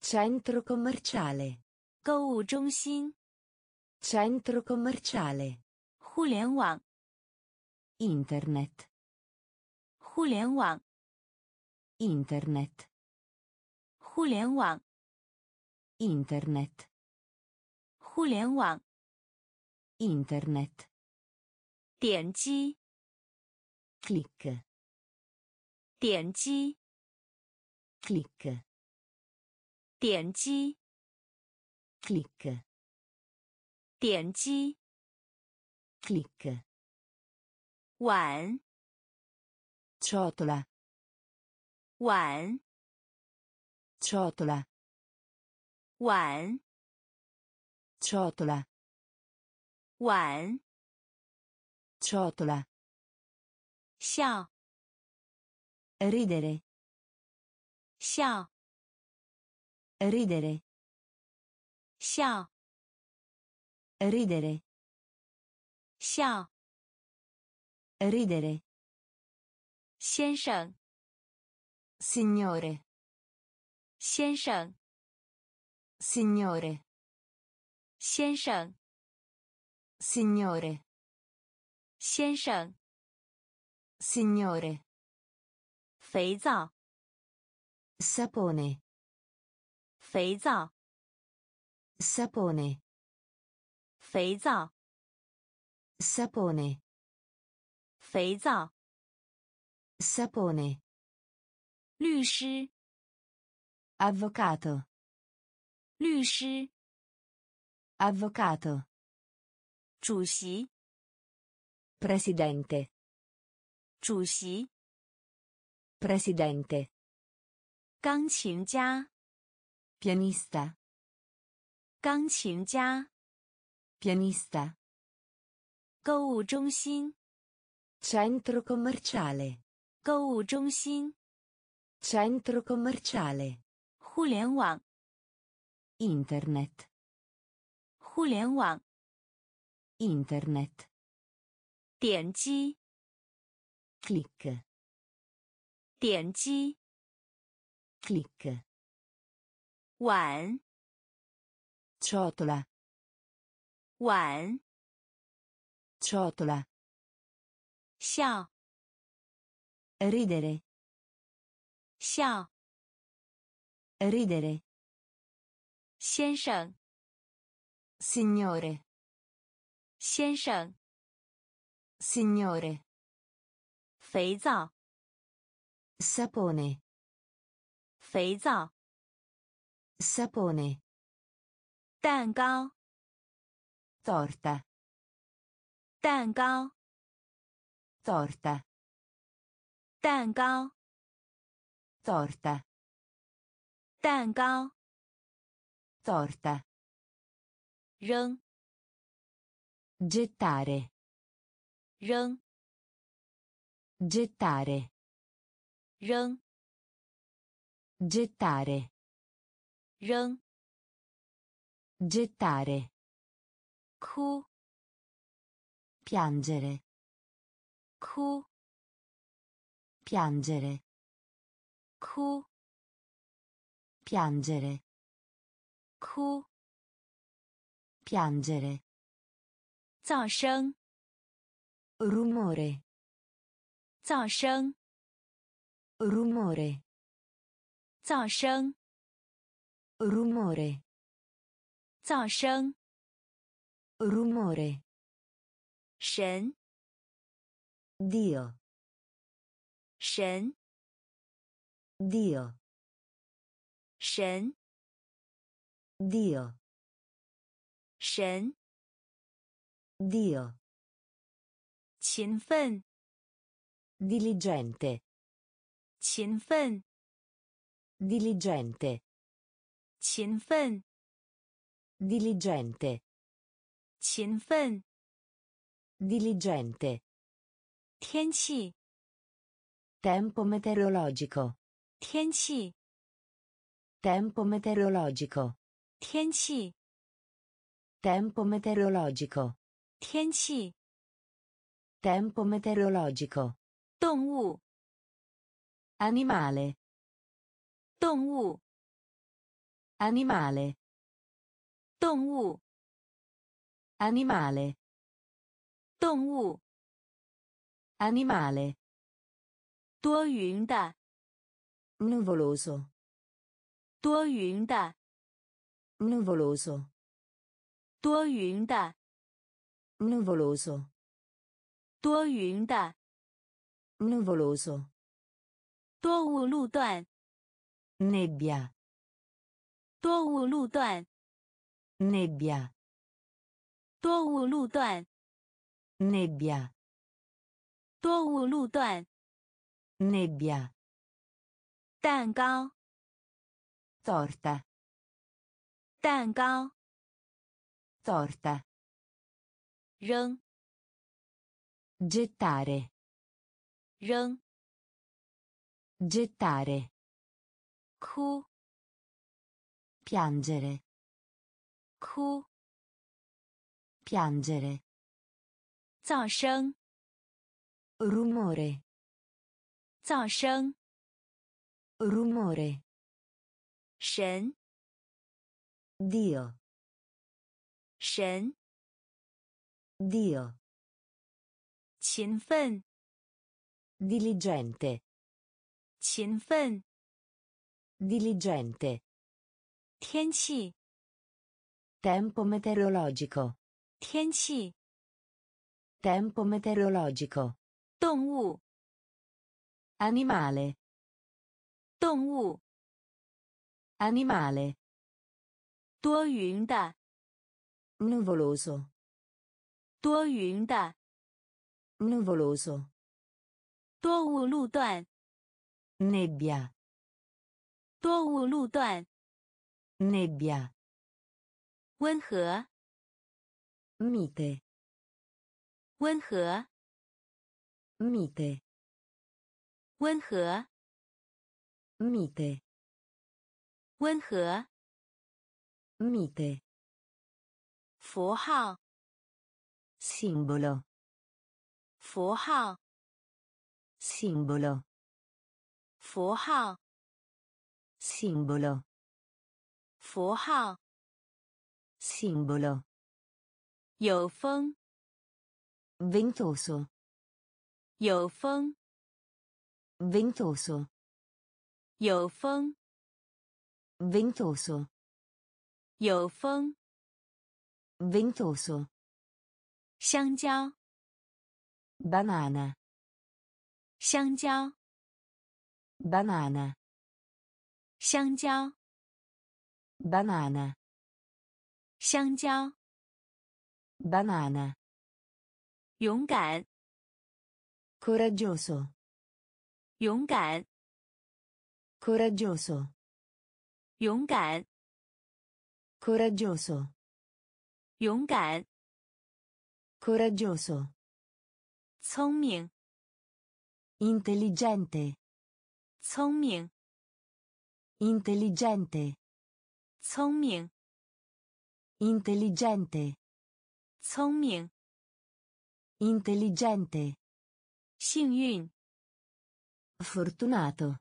Centro commerciale. 购物中心， Centro commerciale. 互联网， Internet. 互联网， Internet. 互联网， Internet. 互联网， Internet. 点击， Click. 点击， Click. 点击， Click. 点击， Click. 碗， Ciotola. 碗， Ciotola. 碗， Ciotola. 碗， Ciotola. 笑， Ridere. 笑， Ridere. 笑， Ridere. 笑， Ridere. 先生， Signore. 先生， Signore. 先生， Signore. 先生， Signore. 肥皂， Sapone. 肥皂， Sapone. 肥皂， Sapone. 肥皂， Sapone. 律师， Avvocato. 律师， Avvocato. 主席， Presidente. 主席， Presidente. 钢琴家， Pianista. 钢琴家， Pianista. 购物中心， Centro commerciale. 购物中心， Centro commerciale. 互联网， Internet. 互联网， Internet. 点击， Click. 点击， Click. 碗， Ciotola. 碗， Ciotola. 笑， Ridere. 笑， Ridere. 先生， Signore. 先生， Signore. 肥皂， Sapone. 肥皂， Sapone. 蛋糕， Torta. 蛋糕， Torta. 蛋糕， Torta. 蛋糕， Torta. 扔， Gettare. 扔， Gettare. 扔， Gettare. 扔， Gettare. 哭， Piangere. 哭， Piangere. 哭， Piangere. 哭， Piangere. 噪声， Rumore. 噪声， Rumore. 噪声， Rumore. 噪声， Rumore. 神， Dio. 神， Dio. 神， Dio. 神， Dio. 勤奋， Diligente. 勤奋， Diligente. 勤奋， Diligente. 勤奋， Diligente. 天气， Tempo meteorologico. 天气， Tempo meteorologico. 天气， Tempo meteorologico. 天气， Tempo meteorologico. 动物， Animale. 动物， Animale. 动物， Animale. 动物， Animale. 多云的， Nuvoloso. 多云的， Nuvoloso. 多云的， Nuvoloso. 多云的， Nuvoloso. 多雾路段， Nebbia. 多雾路段， Nebbia. 多雾路段， Nebbia. 多雾路段， Nebbia. 蛋糕， Torta. 蛋糕， Torta. 扔， Gettare. 扔， Gettare. 哭， Piangere. 哭， Piangere. 噪声， Rumore. 噪声， Rumore. 神， Dio. 神， Dio. 勤奋， Diligente. 勤奋， Diligente. 天气， Tempo meteorologico. 天气，Tempo meteorologico. 动物，Animale. 动物，Animale. 多云的，Nuvoloso. 多云的，Nuvoloso. 多雾路段，Nebbia. 多雾路段，Nebbia. 温和，Mite. 温和，Mite. 温和，Mite. 温和，Mite. 符号，Simbolo. 符号，Simbolo. 符号，Simbolo. 符号，Simbolo. 有风，Ventoso. 有风，Ventoso. 有风，Ventoso. 有风，Ventoso. 香蕉，Banana. 香蕉，Banana. 香蕉，Banana. 香蕉，Banana. 勇敢， Coraggioso. 勇敢， Coraggioso. 勇敢， Coraggioso. 勇敢， Coraggioso. 聪明， Intelligente. 聪明， Intelligente. 聪明， Intelligente. 聪明， Intelligente. 幸运， Fortunato.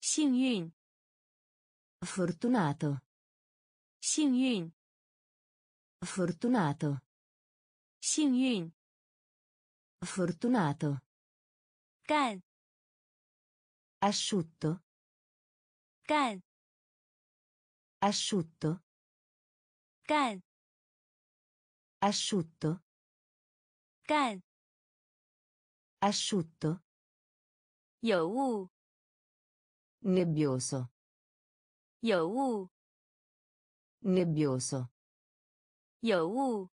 幸运， Fortunato. 幸运， Fortunato. 幸运， Fortunato. 干， Asciutto. 干， Asciutto. 干， Asciutto. 干， Asciutto. 有雾， Nebbioso. 有雾， Nebbioso. 有雾，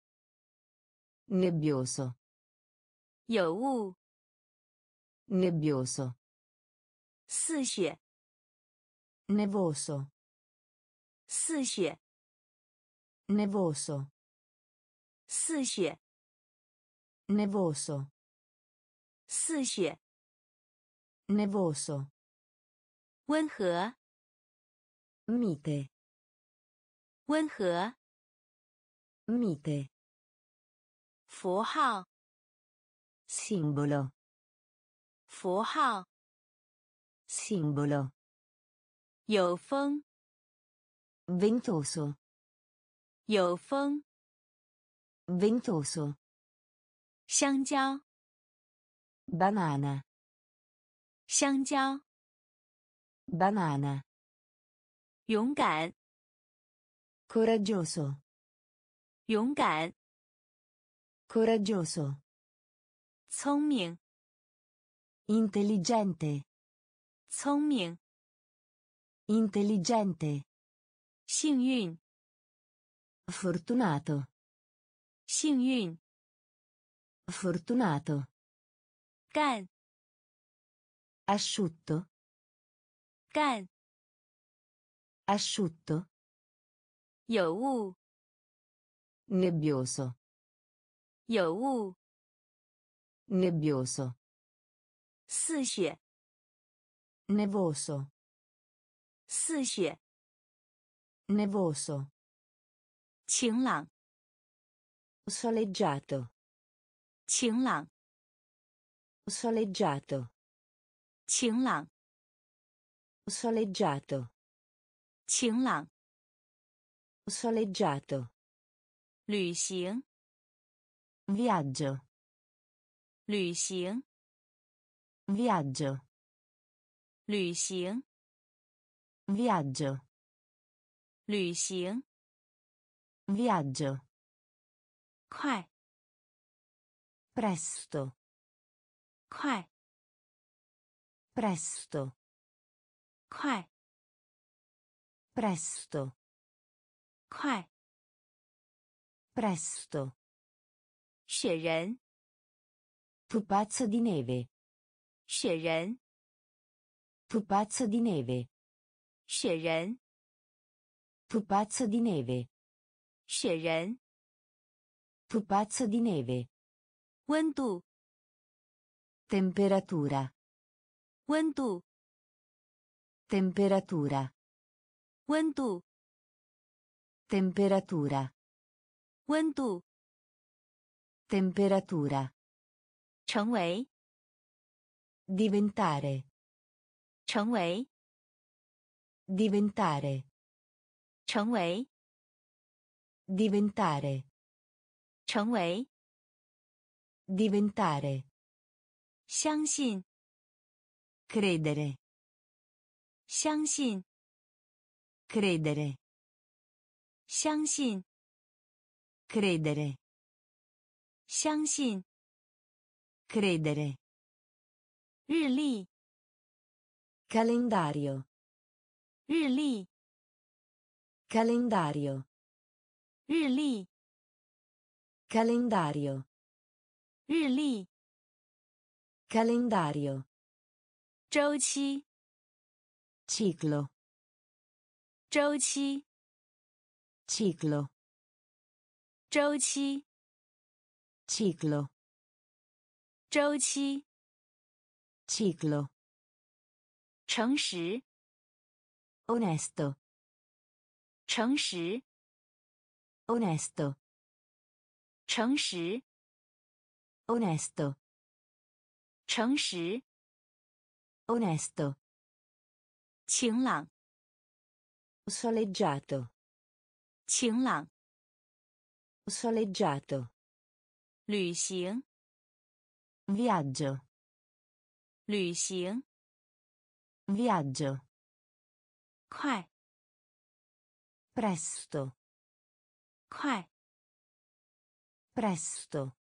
Nebbioso. 有雾， Nebbioso. 似雪， Nevoso. 似雪， Nevoso. 似雪，Nevoso. 似雪，Nevoso. 温和，Mite. 温和，Mite. 符号，Simbolo. 符号，Simbolo. 有风，Ventoso. 有风，Ventoso. 香蕉， Banana. 香蕉， Banana. 勇敢， Coraggioso. 勇敢， Coraggioso. 聪明， Intelligente. 聪明， Intelligente. 幸运， Fortunato. 幸运， Fortunato. 干， Asciutto. 干， Asciutto. 有雾， Nebbioso. 有雾， Nebbioso. 似雪， Nevoso. 似雪， Nevoso. 晴朗， Soleggiato. 晴朗， Soleggiato. 晴朗， Soleggiato. 晴朗， Soleggiato. 旅行， Viaggio. 旅行， Viaggio. 旅行， Viaggio. 旅行， Viaggio. 快， Presto. 快， Presto. 快， Presto. 快， Presto. 雪人， Pupazzo di neve. 雪人， Pupazzo di neve. 雪人， Pupazzo di neve. 雪人， Pupazzo di neve. 温度 Temperatura. 温度 Temperatura. 温度 Temperatura. 温度 Temperatura. 成为 Diventare. 成为 Diventare. 成为 Diventare. 成为 Diventare. 相信 Credere. 相信 Credere. 相信 Credere. 相信 Credere. 日历 Calendario. 日历 Calendario. 日历 Calendario. 日历 Calendario. 周期 Ciclo. 周期 Ciclo. 周期 Ciclo. 周期 Ciclo. 诚实 Onesto. 诚实 Onesto. 诚实 Onesto. 诚实 Onesto. 晴朗 Soleggiato. 晴朗 Soleggiato. 旅行 Viaggio. 旅行 Viaggio. 快 Presto. 快 Presto.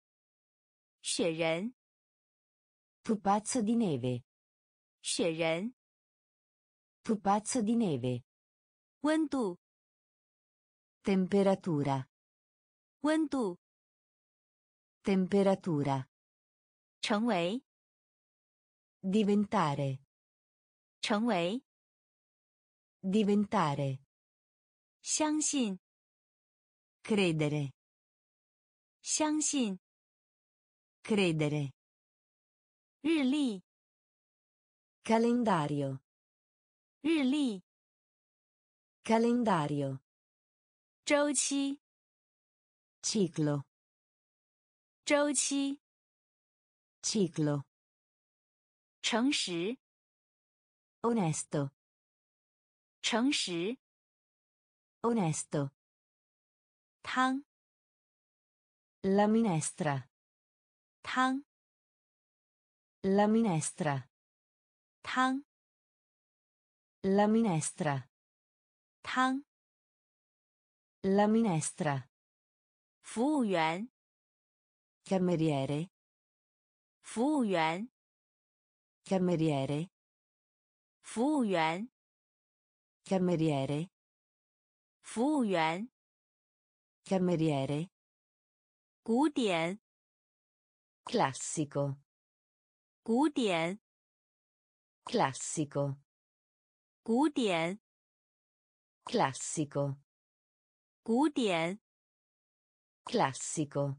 雪人 Pupazzo di neve. 雪人 Pupazzo di neve. 温度 Temperatura. 温度 Temperatura. 成为 Diventare. 成为 Diventare. 相信 Credere. 相信 Credere. 日历 Calendario. 日历 Calendario. 周期 Ciclo. 周期 Ciclo. 诚实 Onesto. 诚实 Onesto. 汤 La minestra. Tang. La minestra. Tang. La minestra. Tang. La minestra. Fu yuan. Cameriere. Fu yuan. Cameriere. Fu yuan. Cameriere. Fu yuan. Cameriere. 古典 Classico. 古典 Classico. 古典 Classico. 古典 Classico.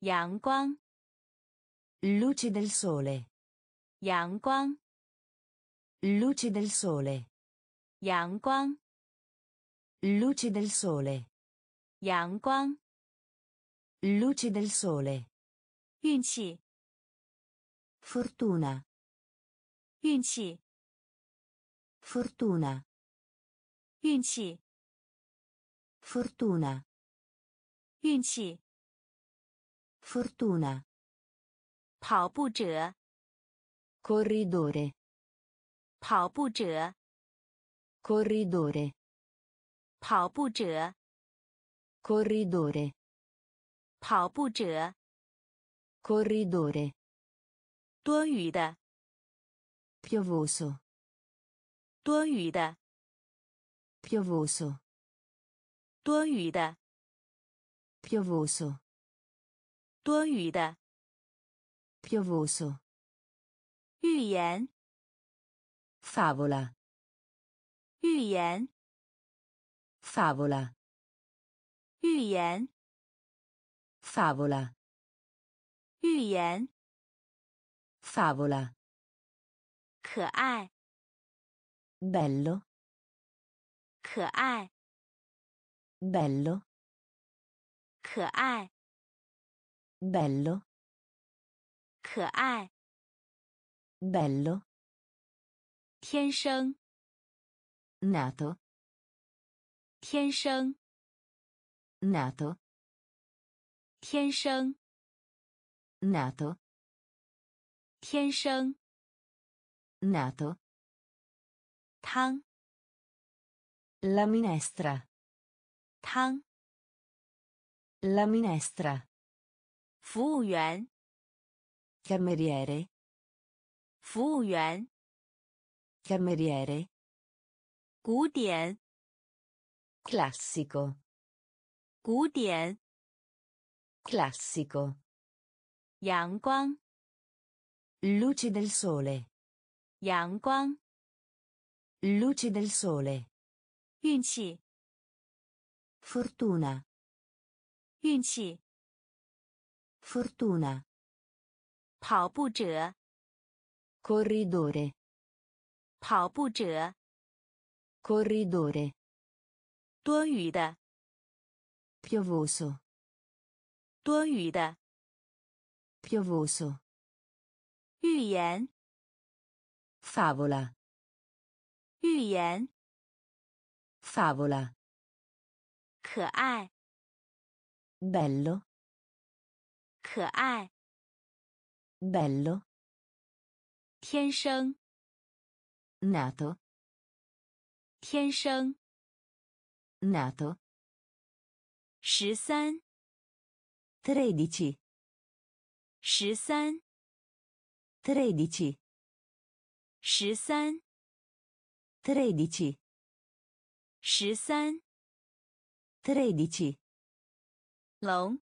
阳光 Luci del sole. 阳光 Luci del sole. 阳光 Luci del sole. 阳光 Luci del sole. 运气 Fortuna. 运气 Fortuna. 运气 Fortuna. 运气 Fortuna. 跑步者 Corridore. 跑步者 Corridore. 跑步者 Corridore. 跑步者 Corridore. 多余的 Piovoso. 多余的 Piovoso. 多余的 Piovoso. 多余的 Piovoso. 预言 Favola. 预言 Favola. 预言 Favola. 寓言 Favola. 可爱 Bello. 可爱 Bello. 可爱 Bello. 可爱 Bello. 天生 Nato. 天生 Nato. 天生 Nato. 天生 Nato. 汤 La minestra. 汤 La minestra. 服务员 Cameriere. 服务员 Cameriere. 古典 Classico. 古典 Classico. 阳光 Luci del sole. 阳光 Luci del sole. 运气 Fortuna. 运气 Fortuna. 跑步者 Corridore. 跑步者 Corridore. 多余的 Piovoso. 多雨的 Piovoso. 寓言 Favola. 寓言 Favola. 可爱 Bello. 可爱 Bello. 天生 Nato. 天生 Nato. 十三 Tredici. Shisan. Tredici. Shisan. Tredici. Shisan. Tredici. Long.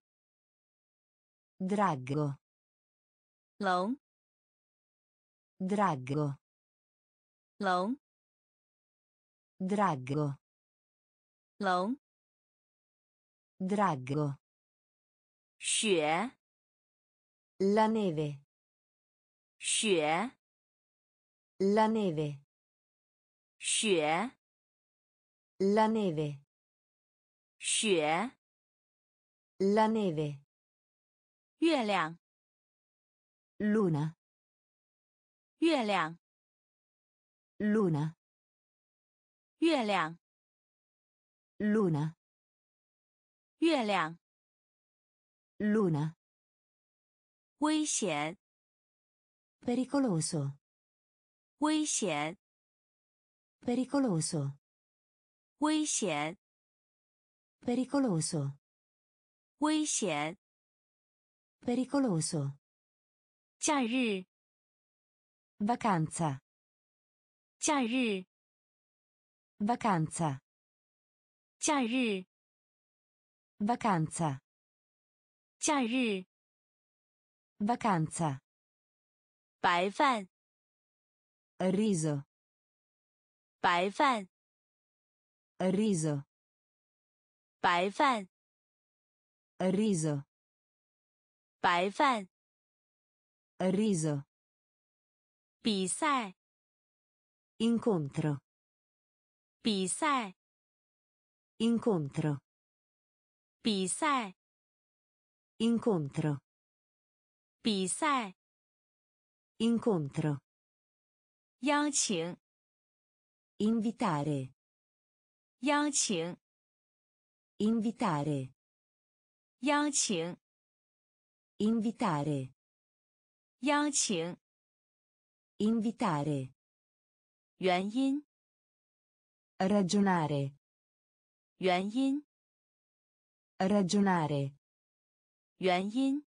drago, Long. drago, Long. drago, Long. Drago. 雪 La neve. 雪 La neve. 雪 La neve. 雪 La neve. 月亮 Luna. 月亮 Luna. 月亮 Luna. 月亮 Luna. 危险 Pericoloso. 危险 Pericoloso. 危险 Pericoloso. 危险 Pericoloso. 假日 Vacanza. 假日 Vacanza. 假日 Vacanza. 假日 Vacanza. 白饭 Riso. 白饭 Riso. 白饭 Riso. 白饭 Riso. 比赛 Incontro. 比赛 Incontro. 比赛 Incontro. 比赛 Incontro. 邀请 Invitare. 邀请 Invitare. 邀请 Invitare. 邀请 Invitare. 原因 Ragionare. 原因 Ragionare. 原因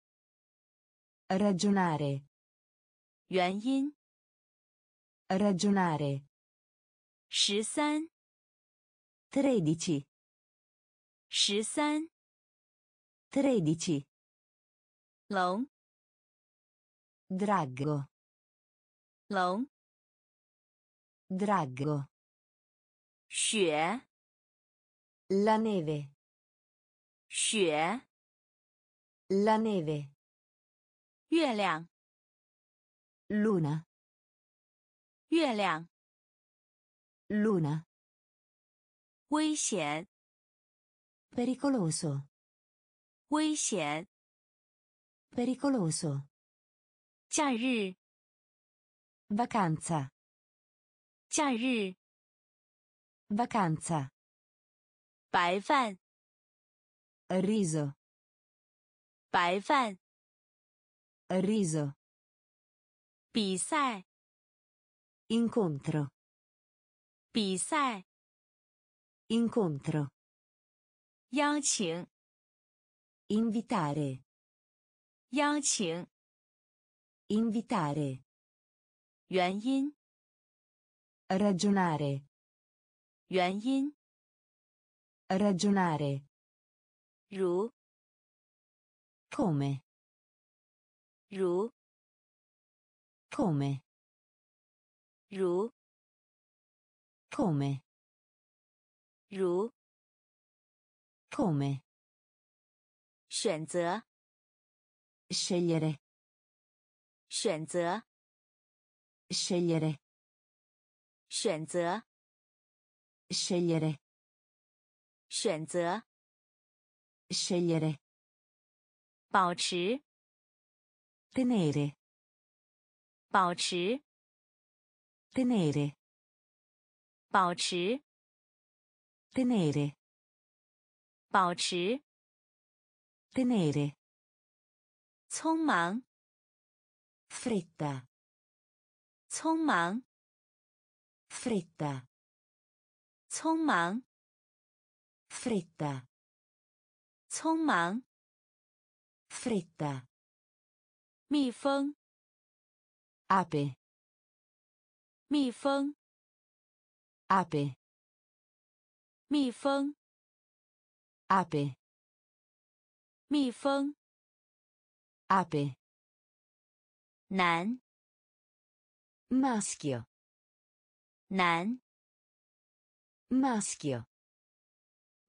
Ragionare. 原因 Ragionare. 十三 Tredici. 十三 Tredici. 龙 Drago. 龙 Drago. 雪 La neve. 雪 La neve. 月亮， Luna. 月亮， Luna. 危险， Pericoloso. 危险， Pericoloso. 假日， Vacanza. 假日， Vacanza. 白饭， Riso. 白饭， Riso. 比赛， Incontro. 比赛， Incontro. 邀请， Invitare. 邀请， Invitare. 原因， Ragionare. 原因， Ragionare. 如， Come. 如，Come. 如，Come. 如，Come. 选择，Scegliere. 选择，Scegliere. 选择，Scegliere. 选择，Scegliere. 保持，Tenere. 保持，Tenere. 保持，Tenere. 保持，Tenere. 匆忙，Fretta. 匆忙，Fretta. 匆忙，Fretta. 匆忙，Fretta. Mi feng. Ape. Mi feng. Ape. Mi feng. Ape. Mi feng. Ape. Nan. Maschio. Nan. Maschio.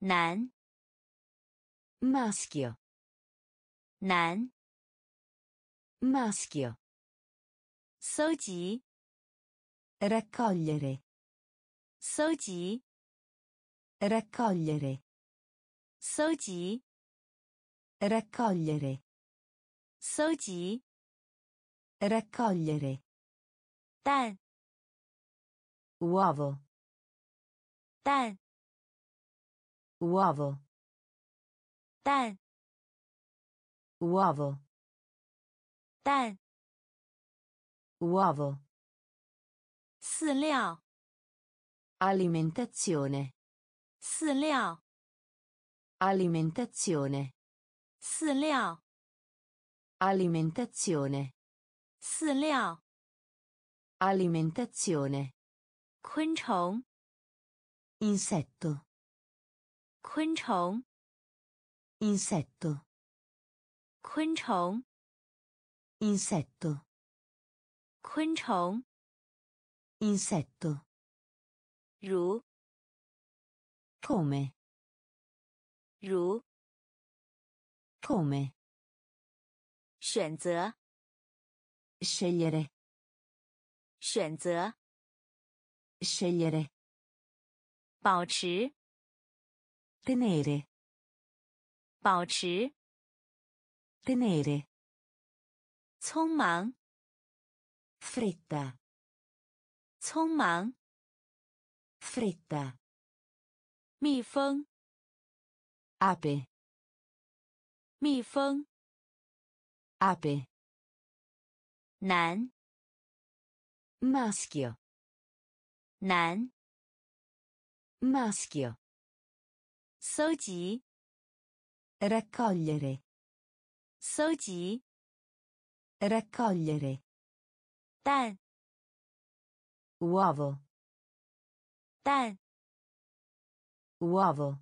Nan. Maschio. 男， Maschio. 搜集， Raccogliere. 搜集， Raccogliere. 搜集， Raccogliere. 搜集， Raccogliere. 蛋， Uovo. 蛋， Uovo. 蛋， Uovo. 蛋， Uovo. 饲料， Alimentazione. 饲料， Alimentazione. 饲料， Alimentazione. 饲料， Alimentazione. 昆虫， Insetto. 昆虫， Insetto. 昆虫， Insetto. 昆虫， Insetto. 如， Come. 如， Come. 选择， Scegliere. 选择， Scegliere. 保持， Tenere. 保持， Tenere. 匆忙， Fretta. 匆忙， Fretta. 蜜蜂， Ape. 蜜蜂， Ape. 男， Maschio. 男， Maschio. 搜集， Raccogliere. 搜集， Raccogliere. 蛋， Uovo. 蛋， Uovo.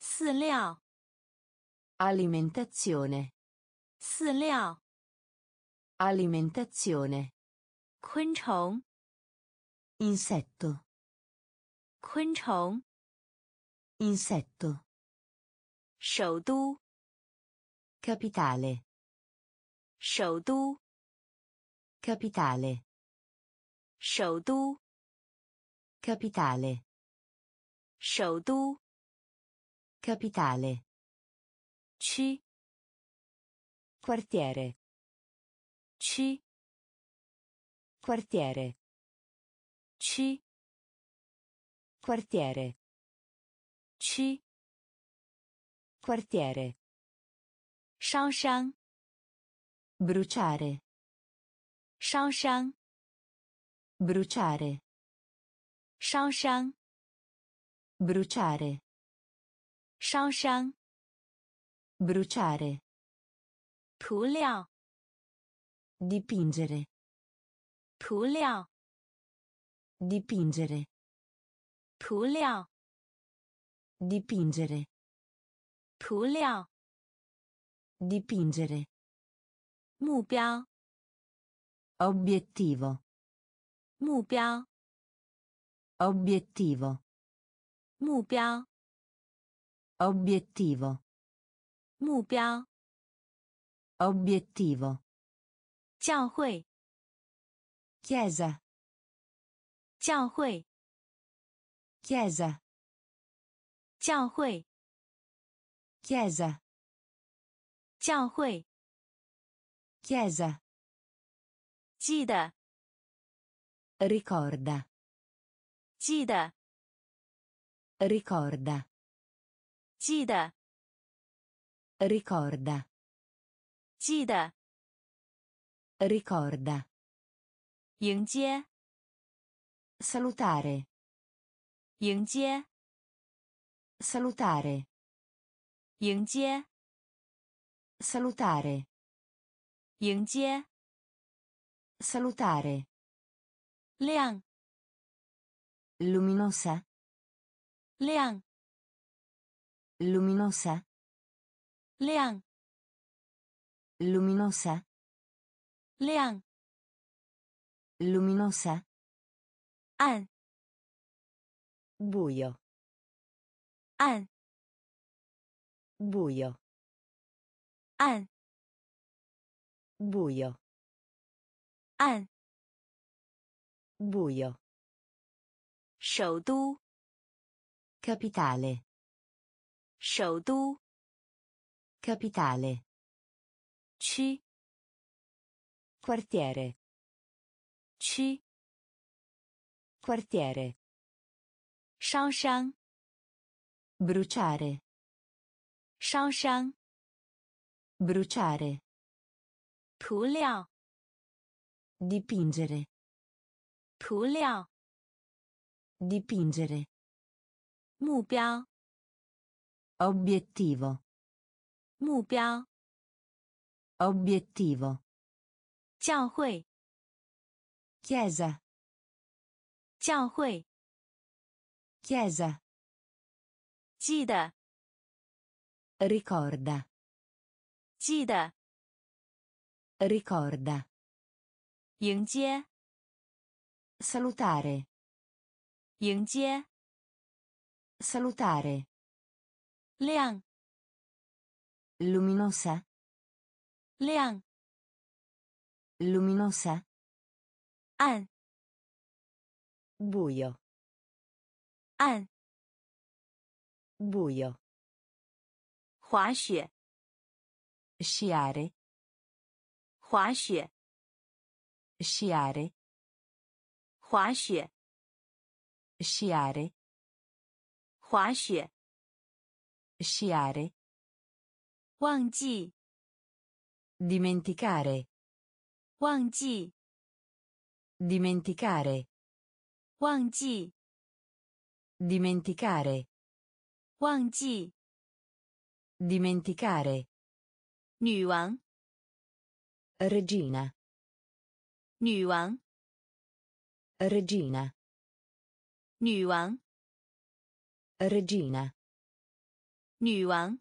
饲料， Alimentazione. 饲料， Alimentazione. 昆虫， Insetto. 昆虫， Insetto. 首都， Capitale. 首都， Capitale. 首都， Capitale. 首都， Capitale. 区， Quartiere. 区， Quartiere. 区， Quartiere. 区， Quartiere. 烧伤， Bruciare. 烧伤， Bruciare. 烧伤， Bruciare. 烧伤， Bruciare. 涂料， Dipingere. 涂料， Dipingere. 涂料， Dipingere. 涂料， Dipingere. Mu piao. Obiettivo. Mu piao. Obiettivo. Mu. Obiettivo. Mu. Obiettivo. Ciao. Chiesa. Ciaohui. Chiesa. Ciao hui. Chiesa. 教会， Chiesa. 记得， Ricorda. 记得， Ricorda. 记得， Ricorda. 记得， Ricorda. 迎接， Salutare. 迎接， Salutare. 迎接， Salutare. 迎接， Salutare. 亮， Luminosa. 亮， Luminosa. 亮， Luminosa. 亮， Luminosa. 暗， Buio. 暗， Buio. 暗， Buio. 暗， Buio. 首都， Capitale. 首都， Capitale. 区， Quartiere. 区， Quartiere. 烧伤， Bruciare. 烧伤， Bruciare. 涂料， Dipingere. 涂料， Dipingere. 目标， Obiettivo. 目标， Obiettivo. 教会， Chiesa. 教会， Chiesa. 记得， Ricorda. 记得， Ricorda. 迎接， Salutare. 迎接， Salutare. 亮， Luminosa. 亮， Luminosa. 暗， Buio. 暗， Buio. 滑雪， Sciare. 滑雪， Sciare. 滑雪， Sciare. 滑雪， Sciare. 忘记， Dimenticare. 忘记， Dimenticare. 忘记， Dimenticare. 忘记， Dimenticare. 女王，Regina. 女王，Regina. 女王，Regina. 女王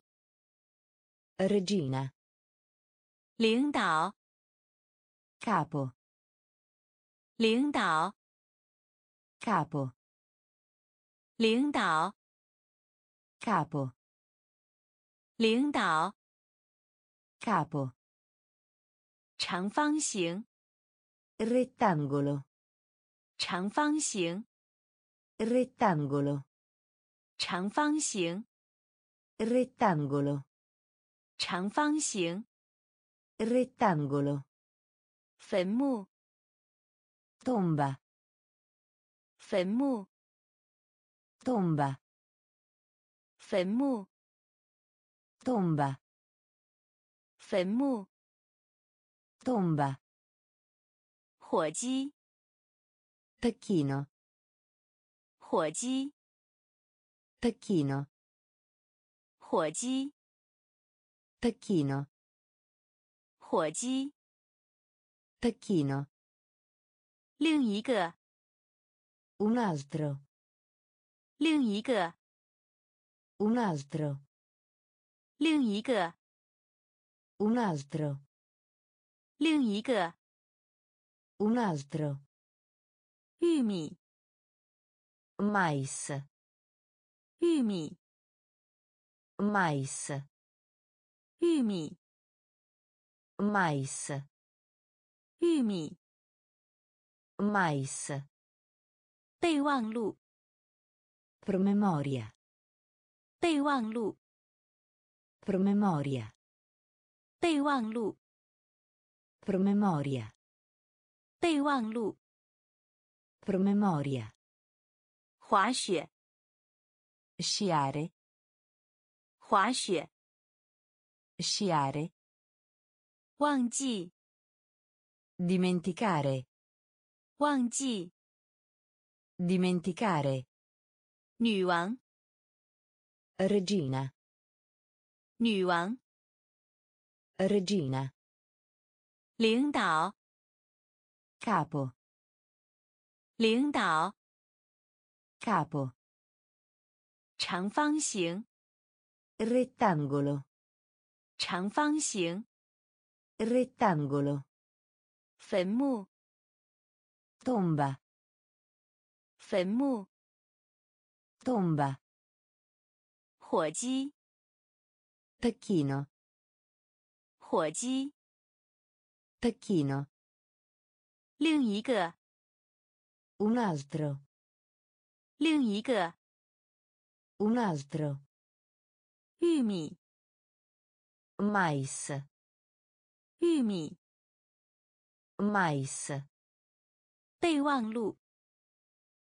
，Regina. 领导，Capo. 领导，Capo. 领导，Capo. 领导，Capo. Changfangxing. Rettangolo. Changfangxing. Rettangolo. Changfangxing. Rettangolo. Changfangxing. Rettangolo. Femmu. Tomba. Femmu. Tomba. Femmu. Tomba. 坟墓，tomba, 火鸡，tacchino, 火鸡，tacchino, 火鸡，tacchino, 火鸡。tacchino, 另一个，un altro, 另一个，un altro, 另一个，un altro, 另一个。 un altro, 玉米， mais, 玉米， mais, 玉米， mais, 玉米。 mais, 备忘录， promemoria, 备忘录， promemoria, 备忘录， promemoria, 备忘录。 promemoria, 滑雪， sciare, 滑雪。 sciare, 忘记， dimenticare, 忘记。 dimenticare, 女王， regina, 女王。 Regina, 领导，capo, 领导。capo, 长方形，rettangolo, 长方形。rettangolo, 坟墓，tomba, 坟墓。tomba, 火鸡，tacchino, 火鸡。tacchino, 另一个，un altro, 另一个。un altro, 玉米，mais, 玉米。mais, 备忘录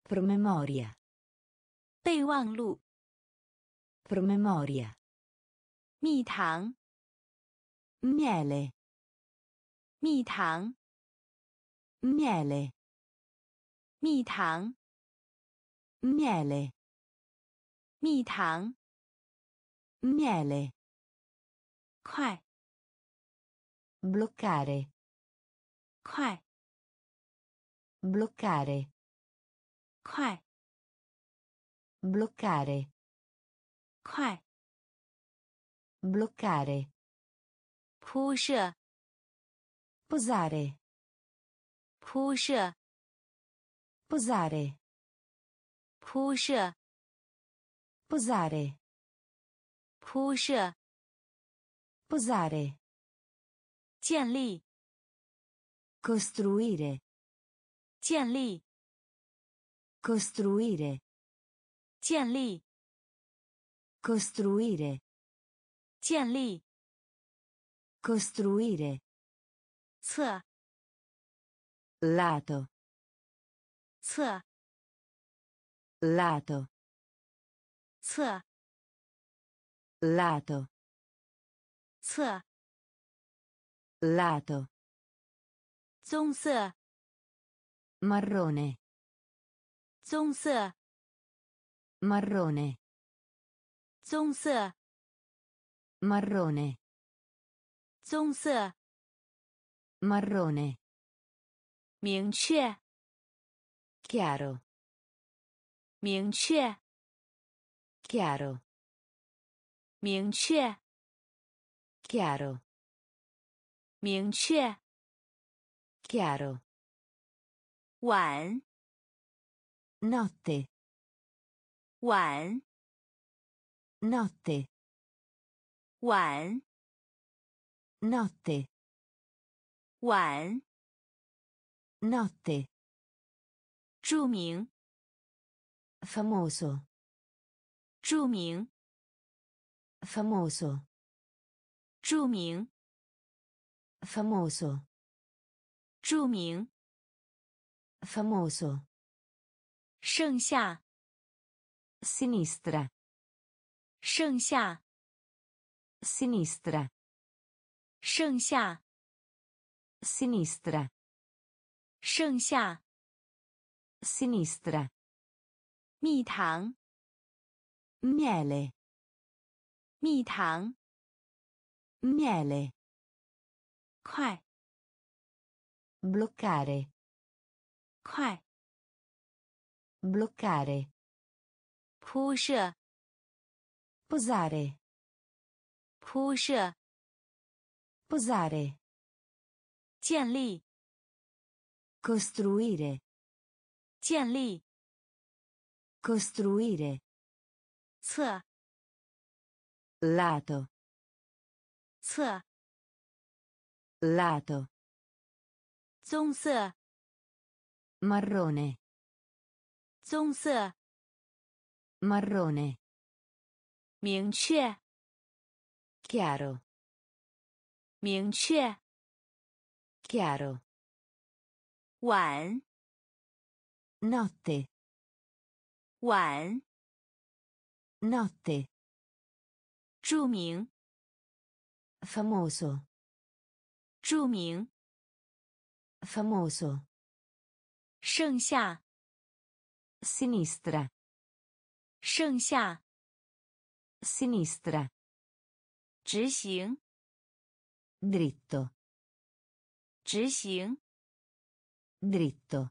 ，promemoria, 备忘录。promemoria, 蜜糖，miele, 蜜糖， miele, 蜜糖， miele, 蜜糖。 miele, 快， bloccare, 快， bloccare, 快， bloccare, 快。 bloccare, 铺设， posare, 铺设， posare, 铺设， posare, 铺设。 posare, 建立， costruire, 建立， costruire, 建立， costruire, 建立。 costruire, 侧， lato, 侧， lato, 侧， lato, 侧。 lato, 棕色， marrone, 棕色， marrone, 棕色， marrone, 棕色。marrone, 明确，chiaro, 明确，chiaro, 明确，chiaro, 明确。chiaro, 晚，notte, 晚，notte, 晚，Notte. 晚， Notte. 着名， Famoso. 着名， Famoso. 着名， Famoso. 着名， Famoso. 盛夏， Sinistra. 盛夏， Sinistra. 盛夏，Sinistra. 盛夏，Sinistra. 蜜糖，Miele. 蜜糖，Miele. 快，Bloccare. 快，Bloccare. 铺设，Posare. 铺设，Posare. Tianli. Costruire. Tianli. Costruire. Ce. Lato. Ce. Lato. Zongse. Marrone. Zongse. Marrone. 明确。Chiaro. 明确， Chiaro. 晚， Notte. 晚， Notte. 着名， Famoso. 着名， Famoso. 盛夏， Sinistra. 盛夏， Sinistra. 执行， Dritto. 执行， Dritto.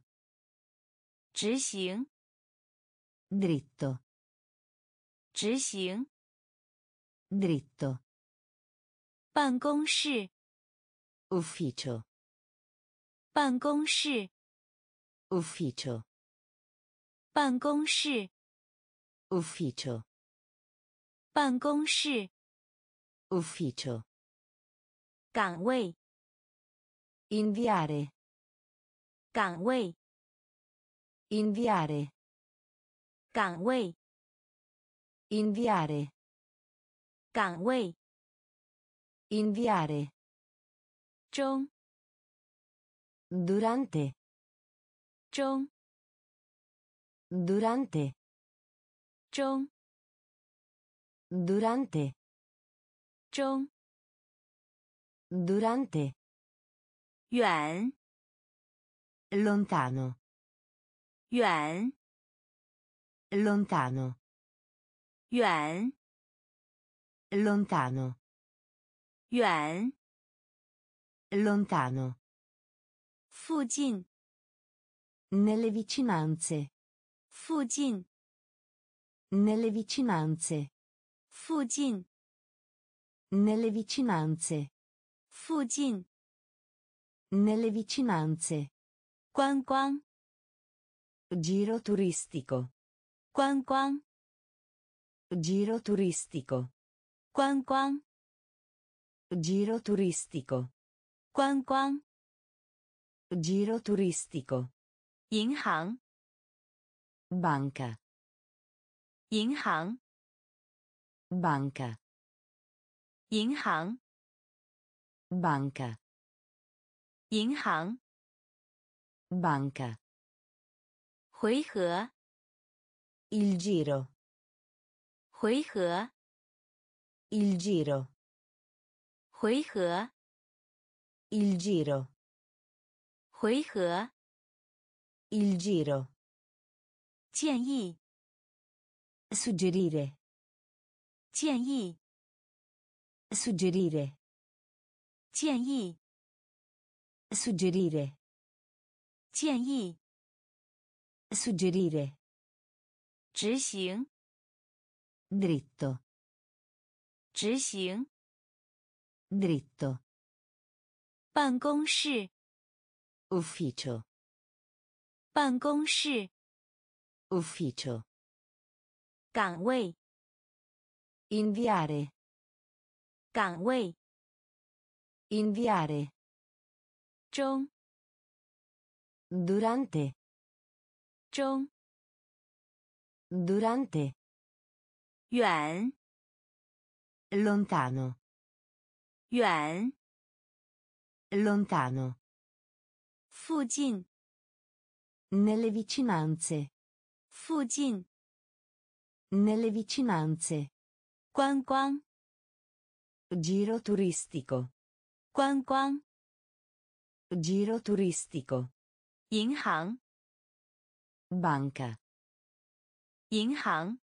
执行， Dritto. 执行， Dritto. 办公室， Ufficio. 办公室， Ufficio. 办公室， Ufficio. 办公室， Ufficio. 岗位， Inviare. 岗位， Inviare. 岗位， Inviare. 岗位， Inviare. 中， Durante. 中， Durante. 中， Durante. 中， Durante. Yuan. Lontano. Yuan. Lontano. Yuan. Lontano. Yuan. Lontano. Fujin. Nelle vicinanze. Fujin. Nelle vicinanze. Fujin. Nelle vicinanze. 附近， Nelle vicinanze. 观光， Giro turistico. 观光， Giro turistico. 观光， Giro turistico. 观光， Giro turistico. 银行， Banca. 银行， Banca. 银行， Banca. 银行， Banca. 回合， Il giro. 回合， Il giro. 回合， Il giro. 回合， Il giro. 建议， Suggerire. 建议， Suggerire. 建议， Suggerire. 建议， Suggerire. 执行， Dritto. 执行， Dritto. 办公室， Ufficio. 办公室， Ufficio. 岗位， Inviare. 岗位， Inviare. Zhong. Durante. Zhong. Durante. Yuan. Lontano. Yuan. Lontano. Fujin. Nelle vicinanze. Fujin. Nelle vicinanze. Quan Giro turistico. 观光 Giro turistico. 银行 Banca. 银行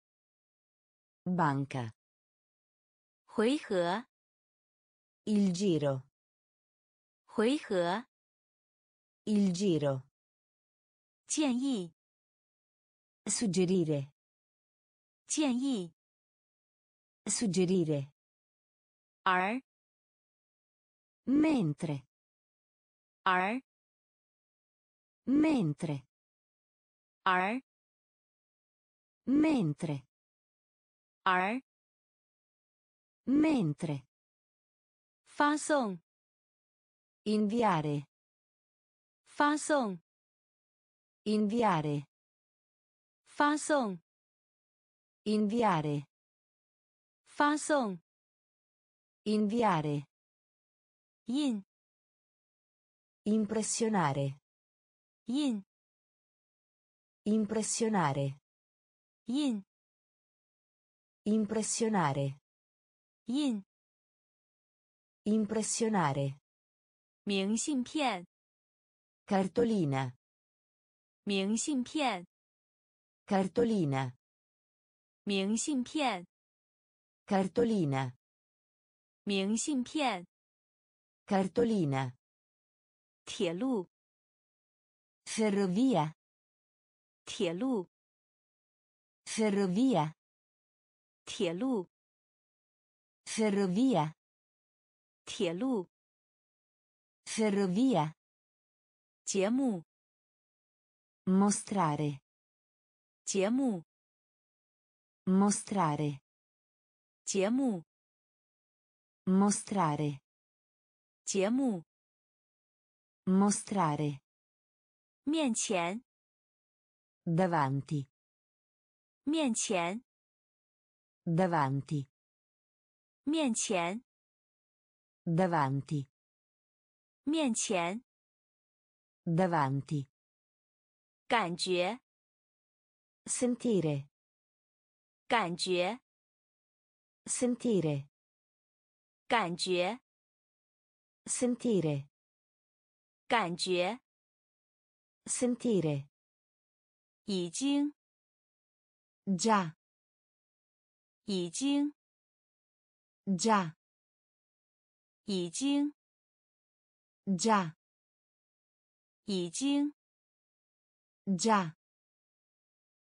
Banca. 回合 Il giro. 回合 Il giro. 建议 Suggerire. 建议 Suggerire. 而 Mentre. Ar. Mentre. Ar. Mentre. Ar. Mentre. Fason. Inviare. Fason. Inviare. Fason. Inviare. Fason. Inviare. 印 Impressionare. 印 Impressionare. 印 Impressionare. 印 Impressionare. 明信片 Cartolina. 明信片 Cartolina. 明信片 Cartolina. 明信片 Cartolina. Tielu. Ferrovia. Tielu. Ferrovia. Tielu. Ferrovia. Tielu. Ferrovia. Tiemu. Mostrare. Tiemu. Mostrare. Tiemu. Mostrare. 节目 Mostrare. 面前 Davanti. 面前 Davanti. 面前 Davanti. 面前 Davanti. 感觉 Sentire. 感觉 Sentire. 感觉 Sentire. 感觉 Sentire. 已经 Già. 已经 Già. 已经 Già. 已经 Già.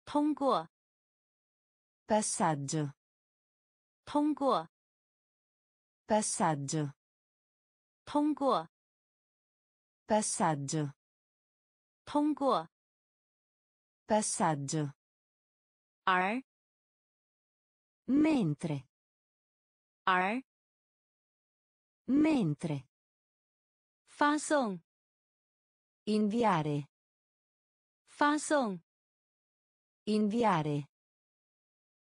通过 Passaggio. 通过 Passaggio. 通过 Passaggio. 通过 Passaggio. 而 Mentre. 而 Mentre. 发送 Inviare. 发送 Inviare.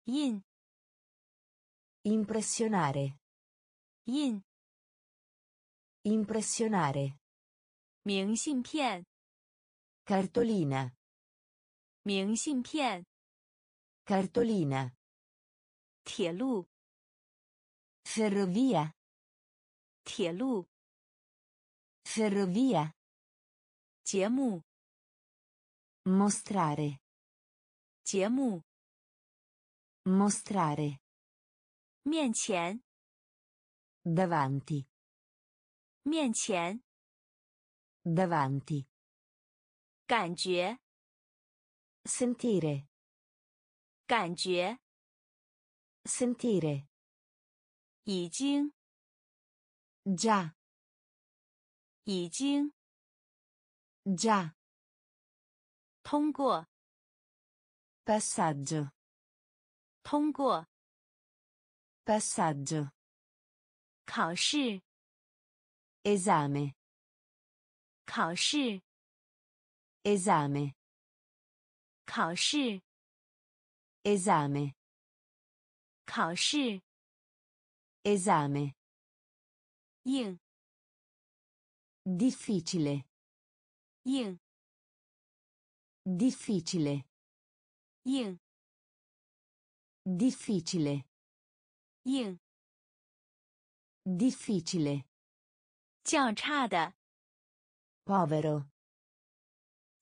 印 Impressionare. 印 Impressionare. 明信片 Cartolina. 明信片 Cartolina. 铁路 Ferrovia. 铁路 Ferrovia. 节目 Mostrare. 节目 Mostrare. 面前 Davanti. 面前 Davanti. 感觉 Sentire. 感觉 Sentire. 已经 Già. 已经 Già. 通过 Passaggio. 通过 Passaggio. 考试 esame 考试， esame 考试， esame 考试， esame 硬， difficile 硬， difficile 硬， difficile 硬， difficile 较差的，povero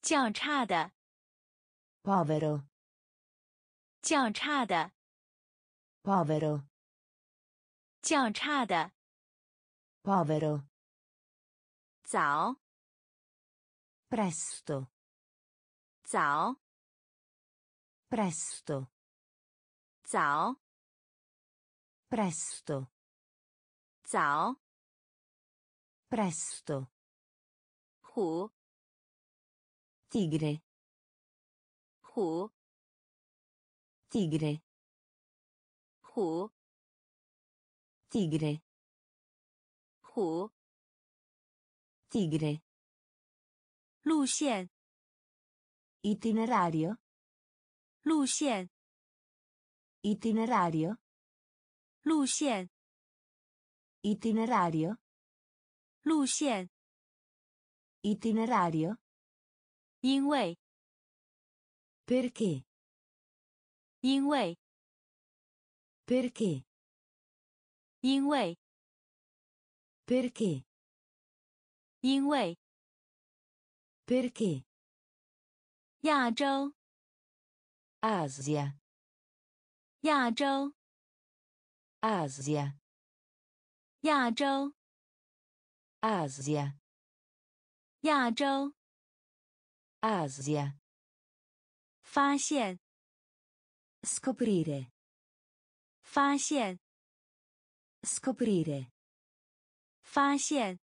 较差的，povero 较差的，povero 较差的，povero 早，presto 早，presto 早，presto 早，presto 虎， tigre 虎， tigre 虎， tigre 虎， tigre 路线， itinerario 路线， itinerario 路线， itinerario 路线，itinerario 因为，perché 因为，perché 因为，perché 因为，perché 亚洲，Asia 亚洲，Asia 亚洲，Asia 亚洲， Asia 发现， scoprire 发现， scoprire 发现，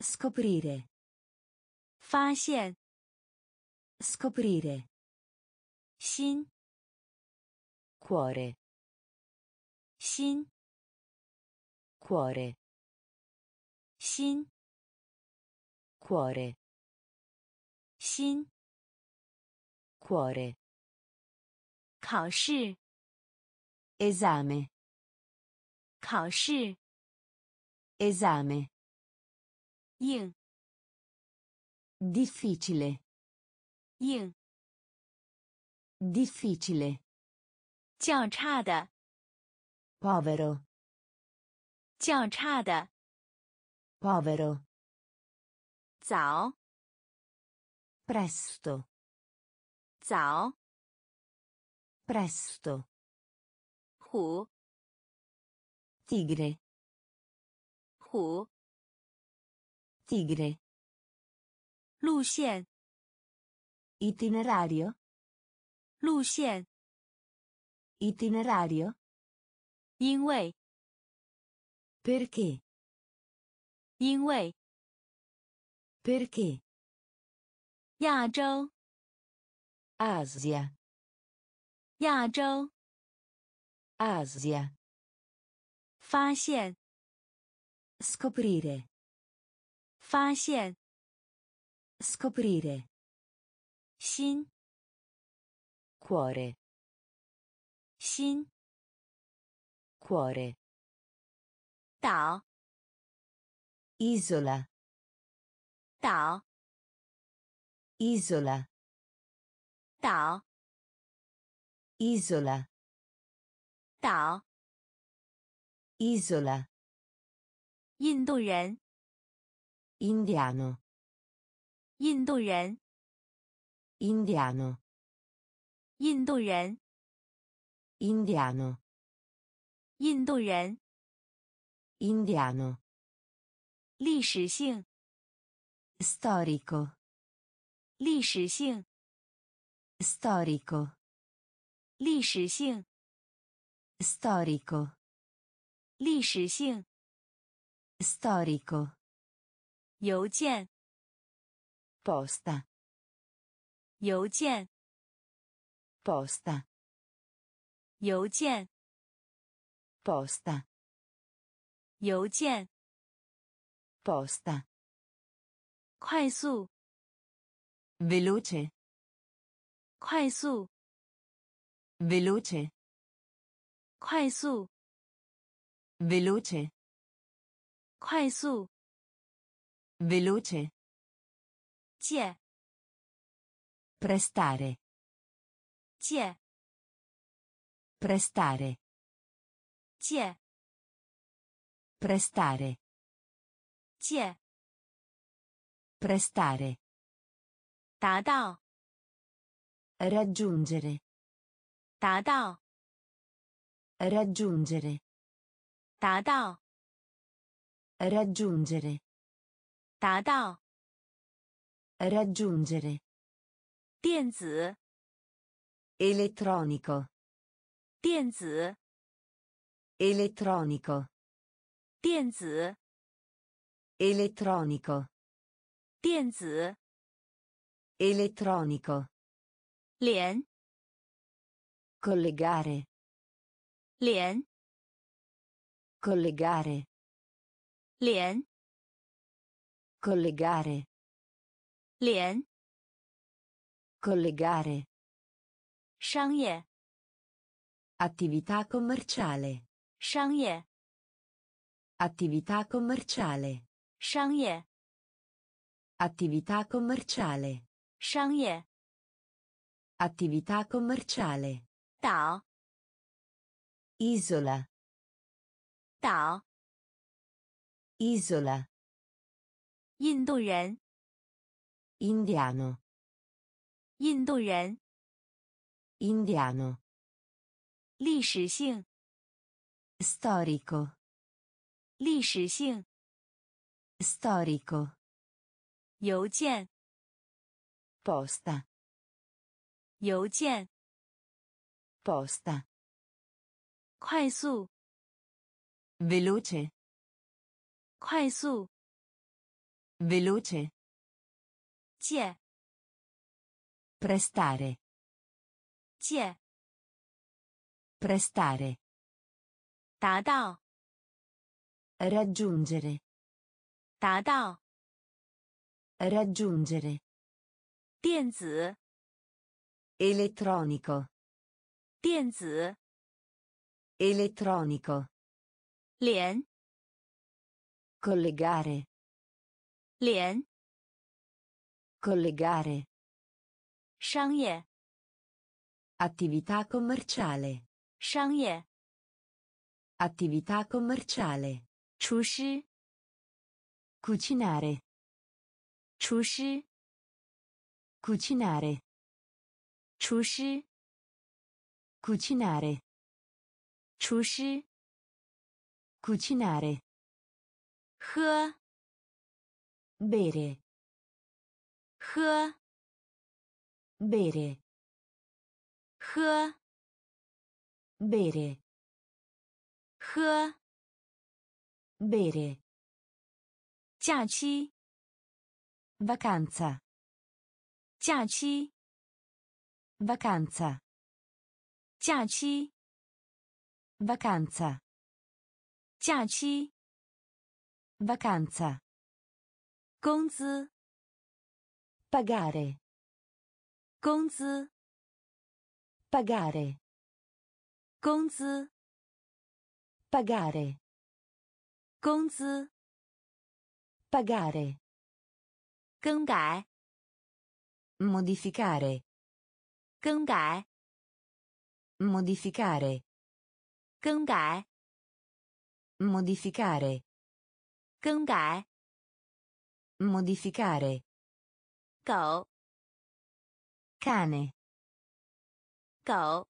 scoprire 发现， scoprire 心， cuore 心， cuore 心， cuore 心， cuore 考试， esame 考试， esame 硬， difficile 硬， difficile 较差的， povero 较差的， povero 早， presto 早， presto 虎， tigre 虎， tigre 路线， itinerario 路线， itinerario 因为， perché 因为， perché 亚洲， Asia 亚洲， Asia 发现， scoprire 发现， scoprire 心， cuore 心， cuore 岛， isola 岛， isola 岛， isola 岛， isola 印度人， indiano 印度人， indiano 印度人， indiano 印度人， indiano 历史性，storico 历史性，storico 历史性，storico 历史性，storico 邮件，posta 邮件，posta 邮件，posta 邮件，Posta. 快速， Veloce. 快速， Veloce. 快速， Veloce. 快速， Veloce. 借， Prestare. 借， Prestare. 借， Prestare. 借， Prestare. 达到， Raggiungere. 达到， Raggiungere. 达到， Raggiungere. 达到， Raggiungere. 电子， Elettronico. 电子， Elettronico. 电子， Elettronico. 电子， Elettronico. 连， Collegare. 连， Collegare. 连， Collegare. 连， Collegare. 商业， Attività commerciale. 商业， Attività commerciale. 商业， Attività commerciale. 商业， Attività commerciale. 岛， Isola. 岛， Isola. 印度人， Indiano. 印度人， Indiano. 历史性， Storico. 历史性， Storico. 邮件， Posta. 邮件， Posta. 快速， Veloce. 快速， Veloce. 借， Prestare. 借， Prestare. 达到， Raggiungere. 达到， Raggiungere. 电子， Elettronico. 电子， Elettronico. 连， Collegare. 连， Collegare. 商业， Attività commerciale. 商业， Attività commerciale. 厨师， Cucinare. 厨师， Cucinare. 厨师， Cucinare. 厨师， Cucinare. 喝， Bere. 喝， Bere. 喝， Bere. 喝， Bere. 假期， Vacanza. 假期， Vacanza. 假期， Vacanza. 假期， Vacanza. 工资， Pagare. 工资， Pagare. 工资， Pagare. 工资， Pagare. 更改， Modificare. 更改， Modificare. 更改， Modificare. 更改， Modificare. 狗， Cane. 狗，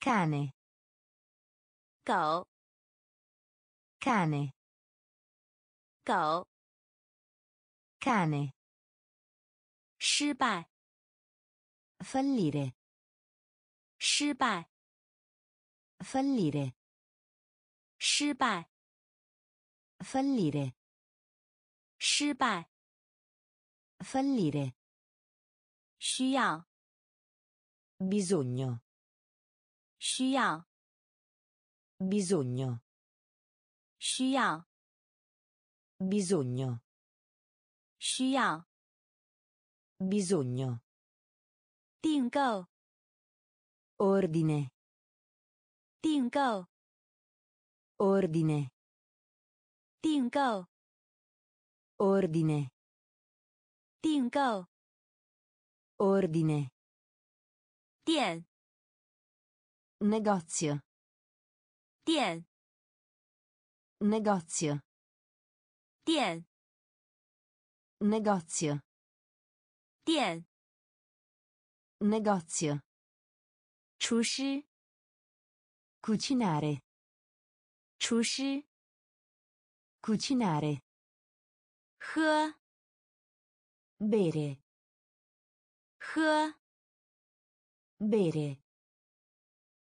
Cane. 狗， Cane. 狗， Cane. 失败， Fallire. 失败， Fallire. 失败， Fallire. 失败， Fallire. 需要， Bisogno. 需要， Bisogno. 需要， Bisogno. 需要 Bisogno. 订购 Ordine. 订购 Ordine. 订购 Ordine. 订购 Ordine. 店 Negozio. 店 Negozio. 店 Negozio. 店 Negozio. 厨师 Cucinare. 厨师 Cucinare. 喝 Bere. 喝 Bere.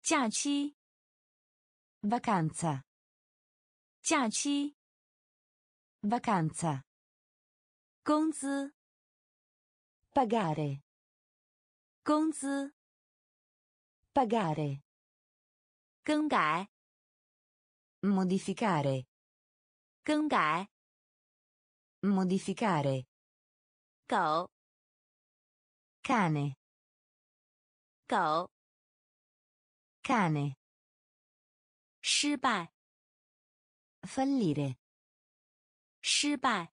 假期 Vacanza. 假期 Vacanza. 工资 Pagare. 工资 Pagare. 更改 Modificare. 更改 Modificare. 狗 Cane. 狗 Cane. 失败 Fallire. 失败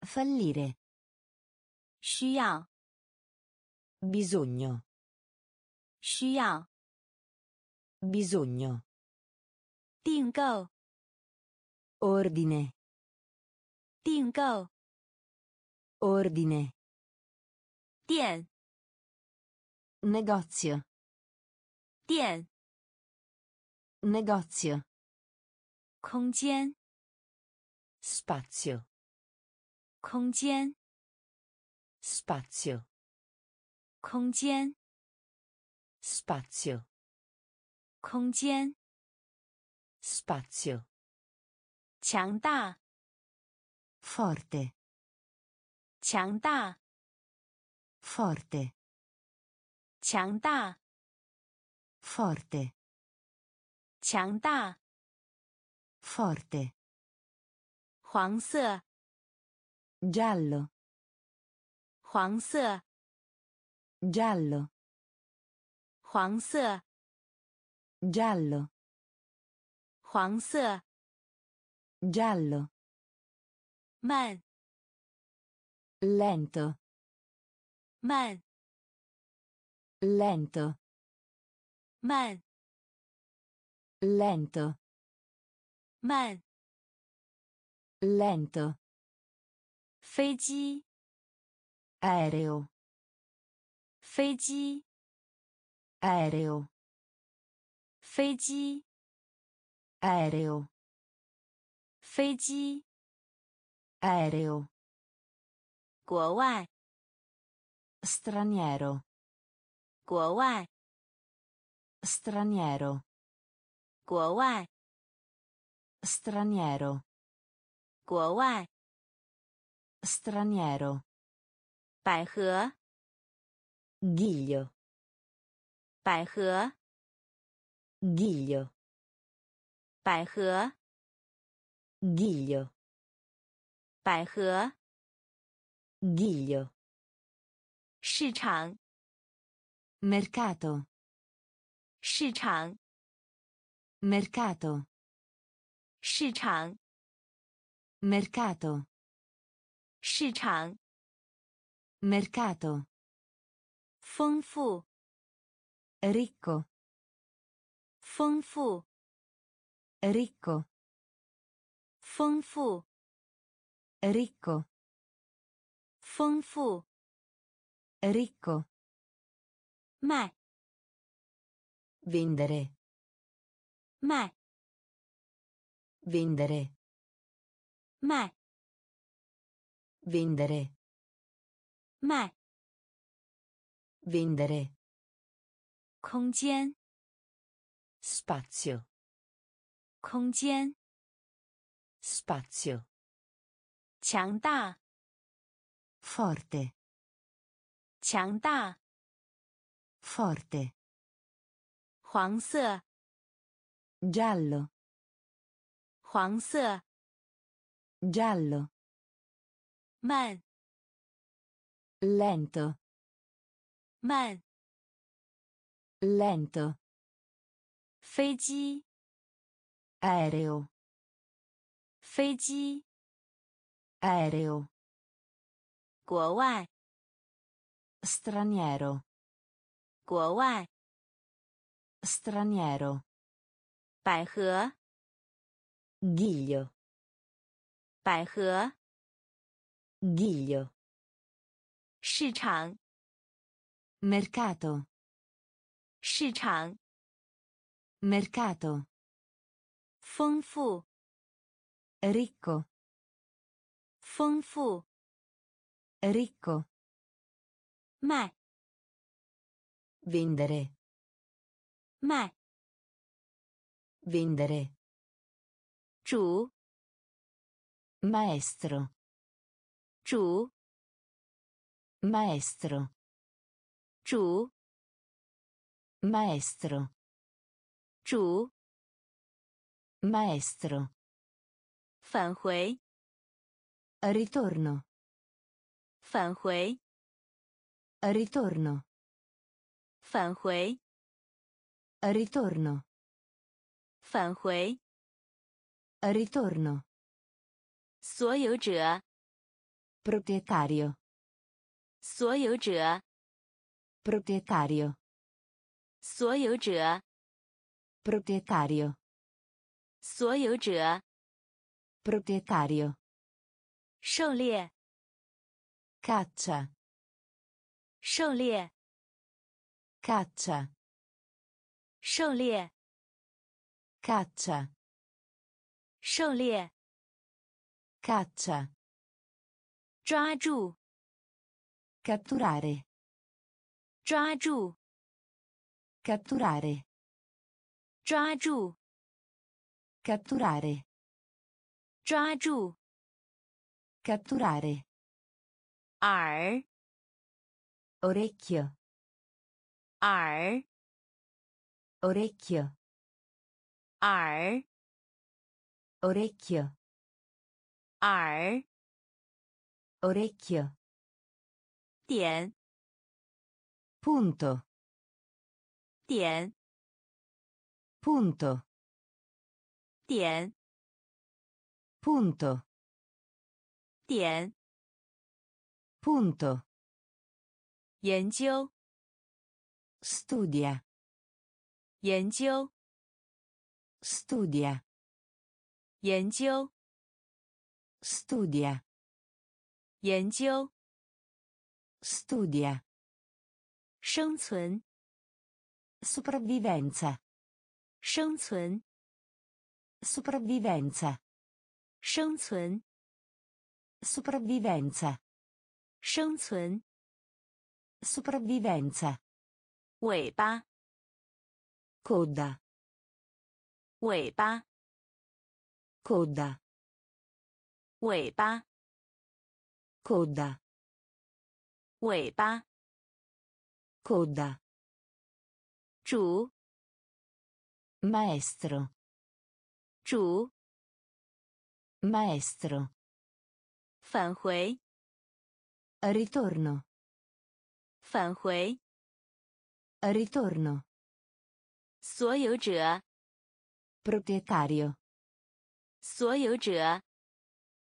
Fallire. 需要 Bisogno. 需要 Bisogno. 订购 Ordine. 订购 Ordine. 店 Negozio. 店 Negozio. 空间 Spazio. 空间 Spazio. 空间 Spazio. 空间 Spazio. 强大 Forte. 强大 Forte. 强大 Forte. 强大 Forte. 黄色 Giallo. 黄色 Giallo. 黄色 Giallo. 黄色 Giallo. 慢 Lento. 慢 Lento. 慢 Lento. 慢 Lento. 飞机 Aereo. 飞机 Aereo. 飞机 Aereo. 飞机 Aereo. 国外 Straniero. 国外 Straniero. 国外 Straniero. 国外 Straniero. 百合 Ghiglio. 百合 Ghiglio. 百合 Ghiglio. 百合 Ghiglio. 市场 Mercato. 市场 Mercato. 市场 Mercato. 市场 Mercato. 丰富 Ricco. 丰富 Ricco. 丰富 Ricco. 丰富 Ricco. 卖 Vendere. 卖 Vendere. 卖 Vendere. 卖 Vendere. 空间 Spazio. 空间 Spazio. 强大 Forte. 强大 Forte. 黄色 Giallo. 黄色 Giallo. 慢 Lento. 慢 Lento. 飞机 Aereo. 飞机 Aereo. 国外 Straniero. 国外 Straniero. 百合 Ghiglio. 百合 Ghiglio. 市场 Mercato. 市场 Mercato. 丰富 Ricco. 丰富 Ricco. 卖 Vendere. 卖 Vendere. 煮 Maestro. Giù. Maestro. Giù. Maestro. Giù. Maestro. Fan hui. Ritorno. fanhui. Ritorno. fanhui. Ritorno. Fan. Ritorno. 所有者 Proprietario. 所有者 Proprietario. 所有者 Proprietario. 所有者 Proprietario. 狩猎 Caccia. 狩猎 Caccia. 狩猎 Caccia. 狩猎 Caccia. 抓住 Catturare. 抓住 Catturare. 抓住 Catturare. 抓住 Catturare. 耳 Orecchio. 耳 Orecchio. 耳 Orecchio. 耳 Orecchio. 点 Punto. 点 Punto. 点 Punto. 点 Punto. 研究 Studia. 研究 Studia. 研究 Studia. 研究 Studia. 生存 Sopravvivenza. 生存 Sopravvivenza. 生存 Sopravvivenza. 生存 Sopravvivenza. 尾巴 Coda. 尾巴 Coda. 尾巴 Coda. 尾巴 Coda. 煮 Maestro. 煮 Maestro. 返回 Ritorno. 返回 Ritorno. 所有者 Proprietario. 所有者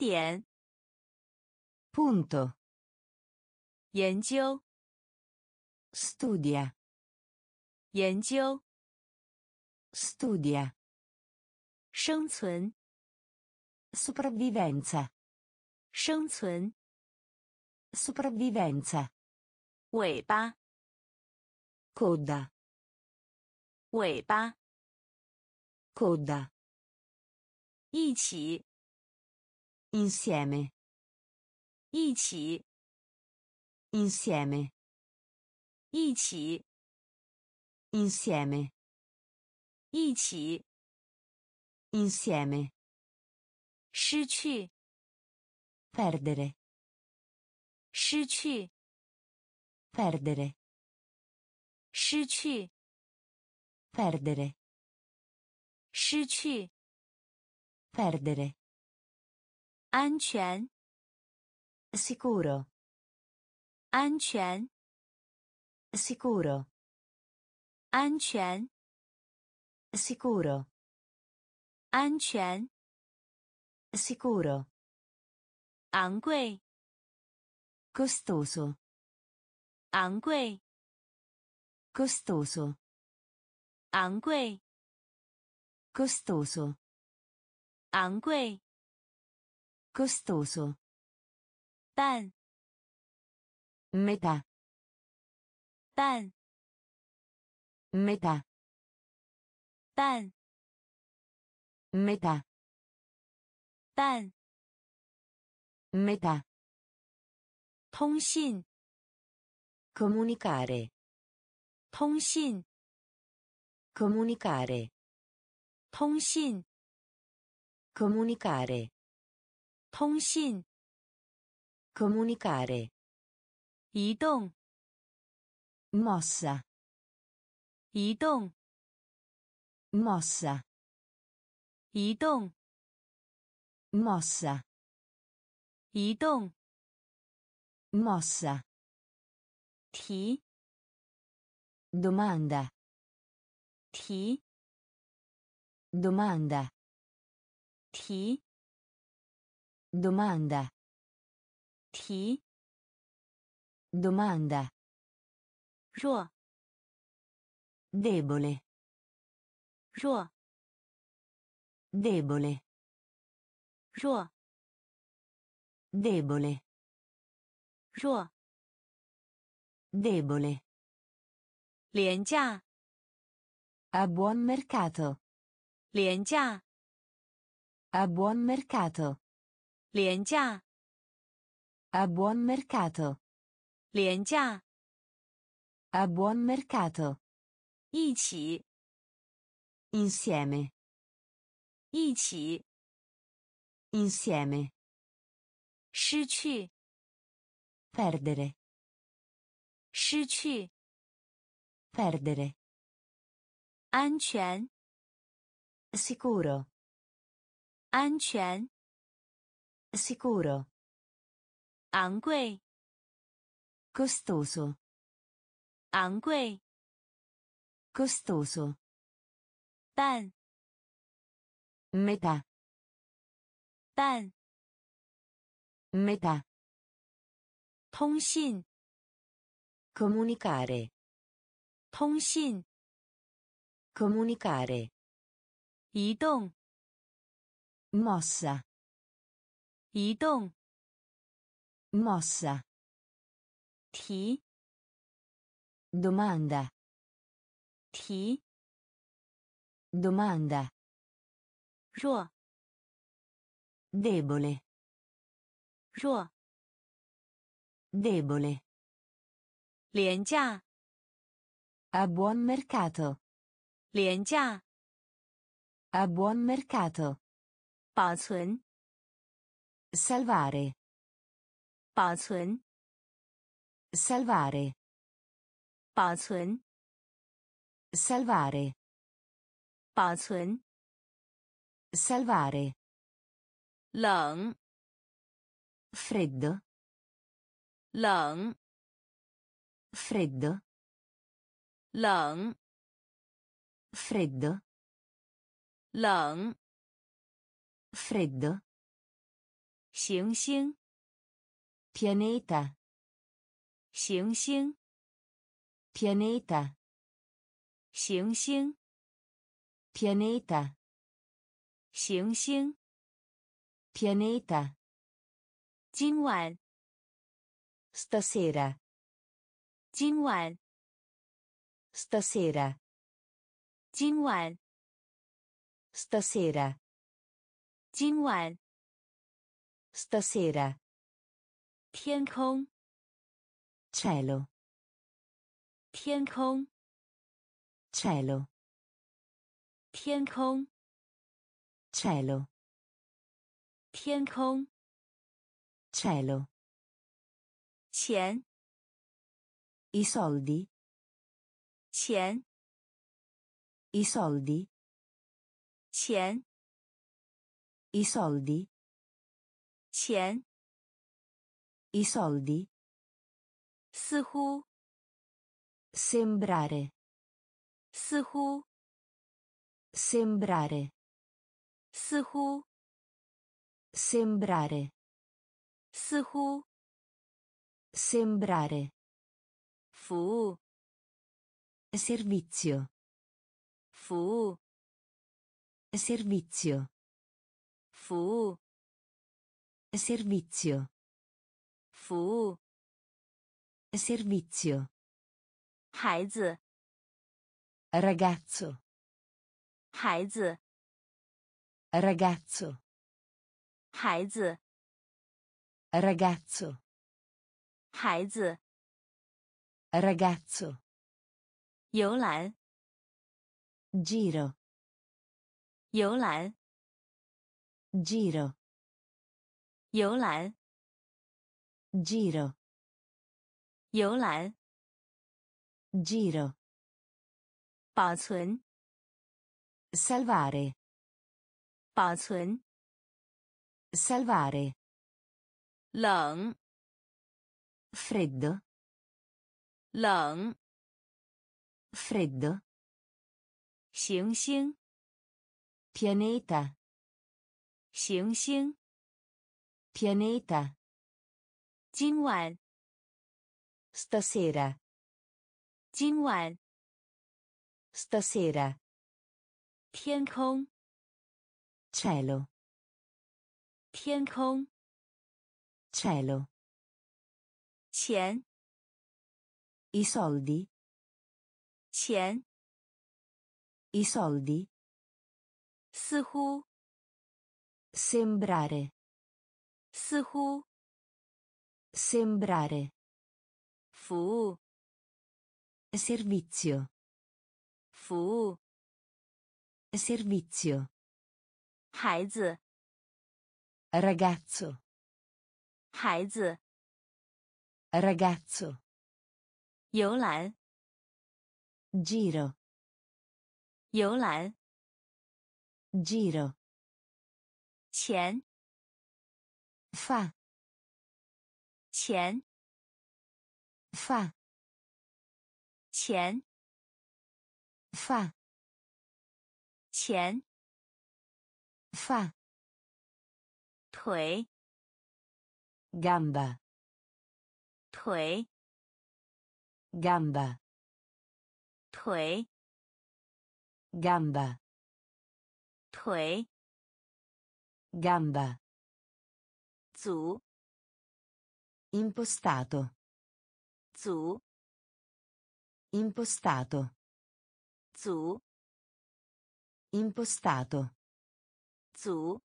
点 Punto. 研究 Studia. 研究 Studia. 生存 Sopravvivenza. 生存 Sopravvivenza. 尾巴 Coda. 尾巴 Coda. 一起 Insieme. 一起， Insieme. 一起， Insieme. 一起， Insieme. 失去， Perdere. 失去， Perdere. 失去， Perdere. 失去， Perdere. 安全， Sicuro. 安全， Sicuro. 安全， Sicuro. 安全， Sicuro. 昂贵， Costoso. 昂贵， Costoso. 昂贵， Costoso. 昂贵， Costoso. 但， Metà. 但， Metà. 但， Metà. 但， Metà. 通信， Comunicare. 通信， Comunicare. 通信， Comunicare. 通信， Comunicare. 移动， Mossa. 移动， Mossa. 移动， Mossa. 移动， Mossa. 提， Domanda. 提， Domanda. 提， Domanda. Ti. Domanda. Ruo. Debole. Ruo. Debole. Ruo. Debole. Ruo. Debole. Lienjia. A buon mercato. Lienjia. A buon mercato. 廉价， A buon mercato. 廉价， A buon mercato. 一起， Insieme. 一起， Insieme. 失去， Perdere. 失去， Perdere. 安全， Sicuro. 安全， Sicuro. 昂贵， Costoso. 昂贵， Costoso. 但， Metà. 但， Metà. 通信， Comunicare. 通信， Comunicare. 移动， Mossa. 移动， Mossa. 提， Domanda. 提， Domanda. 弱， Debole. 弱， Debole. 廉价， A buon mercato. 廉价， A buon mercato. 保存， Salvare. 保存， Salvare. 保存， Salvare. 保存， Salvare. 冷， Freddo. 冷， Freddo. 冷， Freddo. 冷， Freddo. 行星，Pianeta. 行星，Pianeta. 行星，Pianeta. 行星，Pianeta. 今晚，Stasera. 今晚，Stasera. 今晚，Stasera. 今晚，Stasera. Tienkong. Cielo. Tienkong. Cielo. Tienkong. Cielo. Tienkong. Cielo. Cien. I soldi. Cien. I soldi. Cien. I soldi. 钱， I soldi. 似乎， Sembrare. 似乎， Sembrare. 似乎， Sembrare. 似乎， Sembrare. 服务， Servizio. 服务， Servizio. 服务， Servizio. 服务， Servizio. 孩子， Ragazzo. 孩子， Ragazzo. 孩子， Ragazzo. 孩子， Ragazzo. 游览， Giro. 游览， Giro. 游览，Giro. 游览，Giro. 保存，Salvare. 保存，Salvare. 冷，Freddo. 冷，Freddo. 行星，Pianeta. 行星，Pianeta. 今晚， Stasera. 今晚， Stasera. 天空， Cielo. 天空， Cielo. 钱， I soldi. 钱， I soldi. 似乎， Sembrare. 似乎， Sembrare. 服务， Servizio. 服务， Servizio. 孩子， Ragazzo. 孩子， Ragazzo. 游览， Giro. 游览， Giro. 钱， Fa. 钱，Fa. 钱，Fa. 钱，Fa. 腿，Gamba. 腿，Gamba. 腿，Gamba. 腿，Gamba. Zu. Impostato. Zu. Impostato. Zu. Impostato. Zu.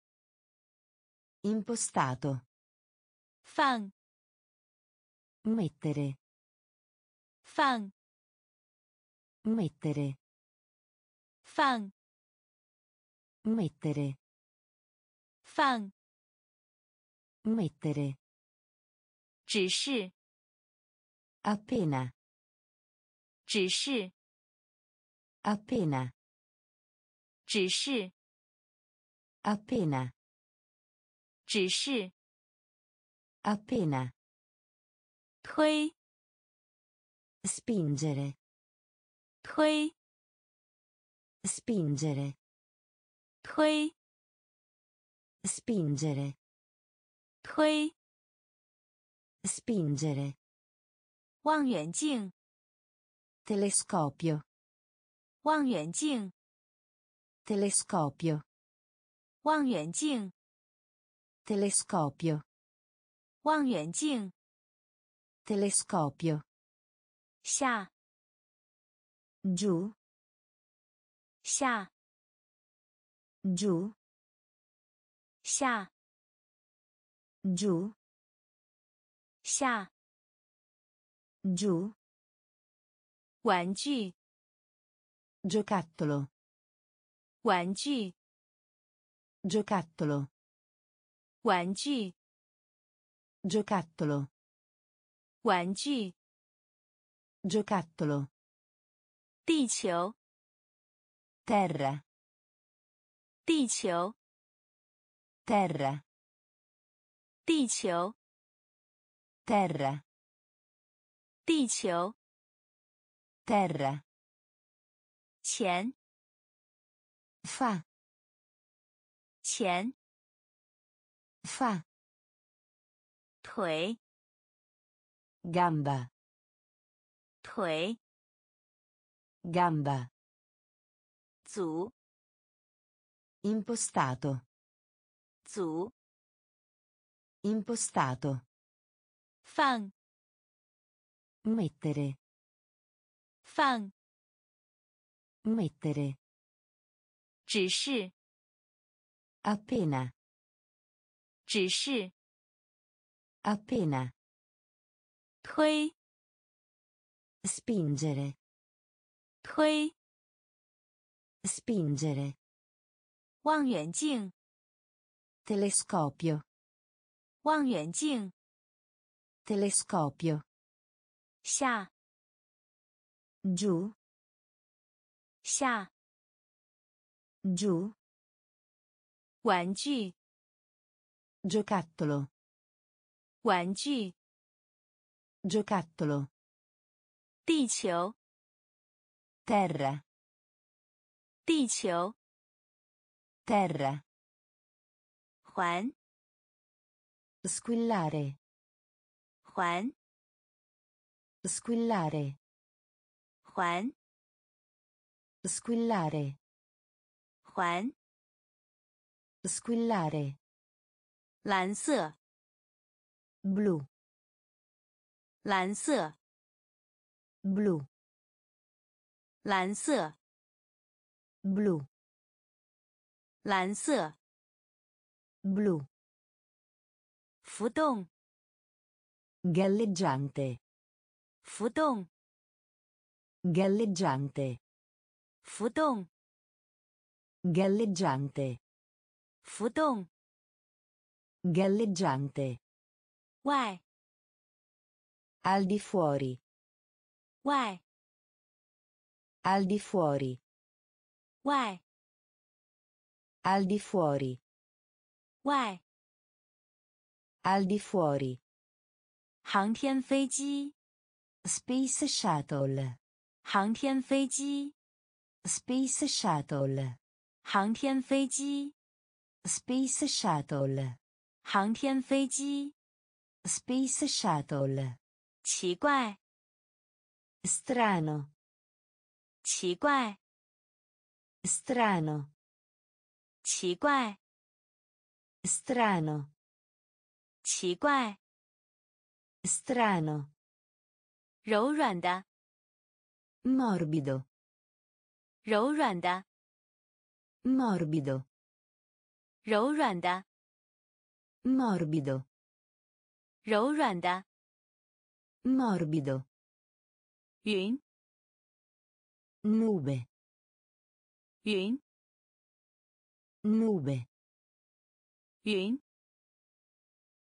Impostato. Fan. Mettere. Fan. Mettere. Fan. Mettere. Fan. Mettere. 只是， Appena. 只是， Appena. 只是， Appena. 只是， Appena. 推， Spingere. 推， Spingere. 推， Spingere. 推， Spingere. 望远镜， Telescopio. 望远镜， Telescopio. 望远镜， Telescopio. 望远镜， Telescopio. 下， Giù. 下， Giù. 下， giù 下 giù 玩具 giocattolo 玩具 giocattolo 玩具 giocattolo 玩具 giocattolo 地球 terra 地球 terra 地球 terra 地球 terra 钱 fa 钱 fa 腿 gamba 腿 gamba 组 impostato 组 impostato 放 mettere 放 mettere 指示 appena 指示 appena 推 spingere 推 spingere 望远镜 telescopio 望远镜 telescopio 下 giù 下 giù 玩具 giocattolo 玩具 giocattolo 地球 terra 地球 terra 环 squillare 环 squillare 环 squillare 环 squillare 蓝色 blu 蓝色 blu 蓝色 blu 蓝色 blu 浮动 galleggiante 浮动 galleggiante 浮动 galleggiante 浮动 galleggiante 外 al di fuori 外 al di fuori 外 al di fuori 外 al di fuori 航天飞机 space shuttle 航天飞机 space shuttle 航天飞机 space shuttle 航天飞机 space shuttle 奇怪 strano 奇怪 strano 奇怪 strano 奇怪 strano 柔软的 morbido 柔软的 morbido 柔软的 morbido 柔软的 morbido 云 nube 云 nube 云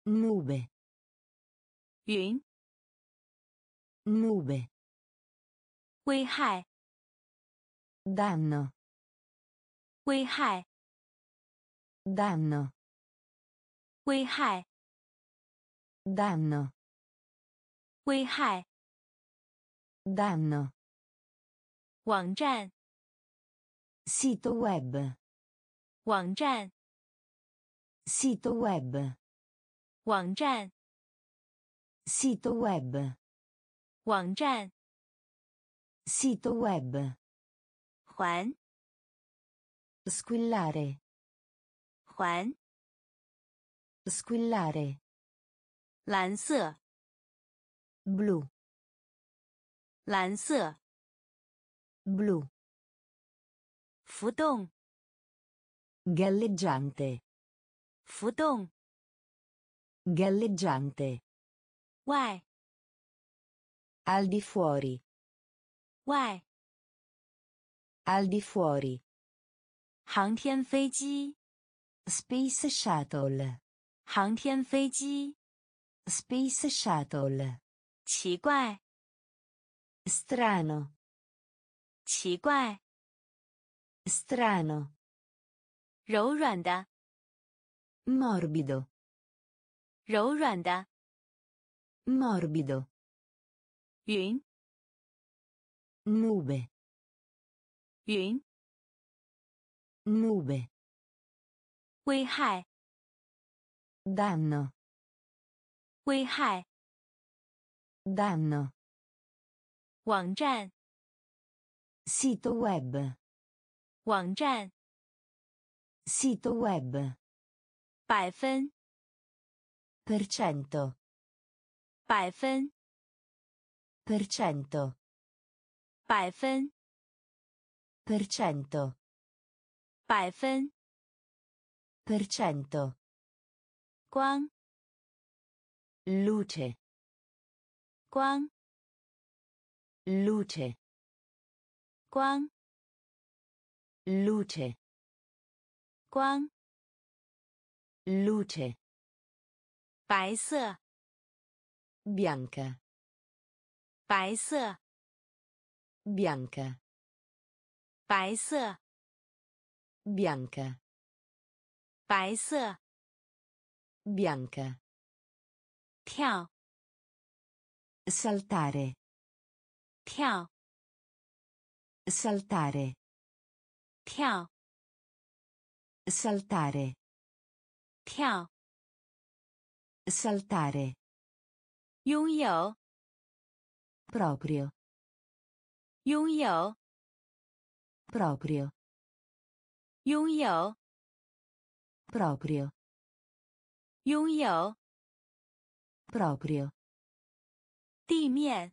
Nube 云 nube 危害 danno 危害 danno 危害 danno 危害 danno 网站 sito web 网站 sito web 网站 sito web 网站 sito web 环 squillare 环 squillare 蓝色 blu 蓝色 blu 浮动 galleggiante 浮动 Galleggiante. 外 Al di fuori. 外 Al di fuori. 航天飞机 Space Shuttle. 航天飞机 Space Shuttle. 奇怪 Strano. 奇怪 Strano. 柔软的 Morbido. 柔软的 Morbido. 云 Nube. 云 Nube. 危害 Danno. 危害 Danno. 网站 Sito web. 网站 Sito web. 百分 Per cento. Baifen. Per cento. Baifen. Per cento. Baifen. Per cento. Guang. Luce. Guang. Luce. Guang. Luce. Guang. Luce. 白色 Bianca. 白色 Bianca. 白色 Bianca. 白色 Bianca. 跳 Saltare. 跳 Saltare. 跳 Saltare. 跳 Saltare. 拥有 Proprio. 拥有 Proprio. 拥有 Proprio. 拥有 Proprio. 地面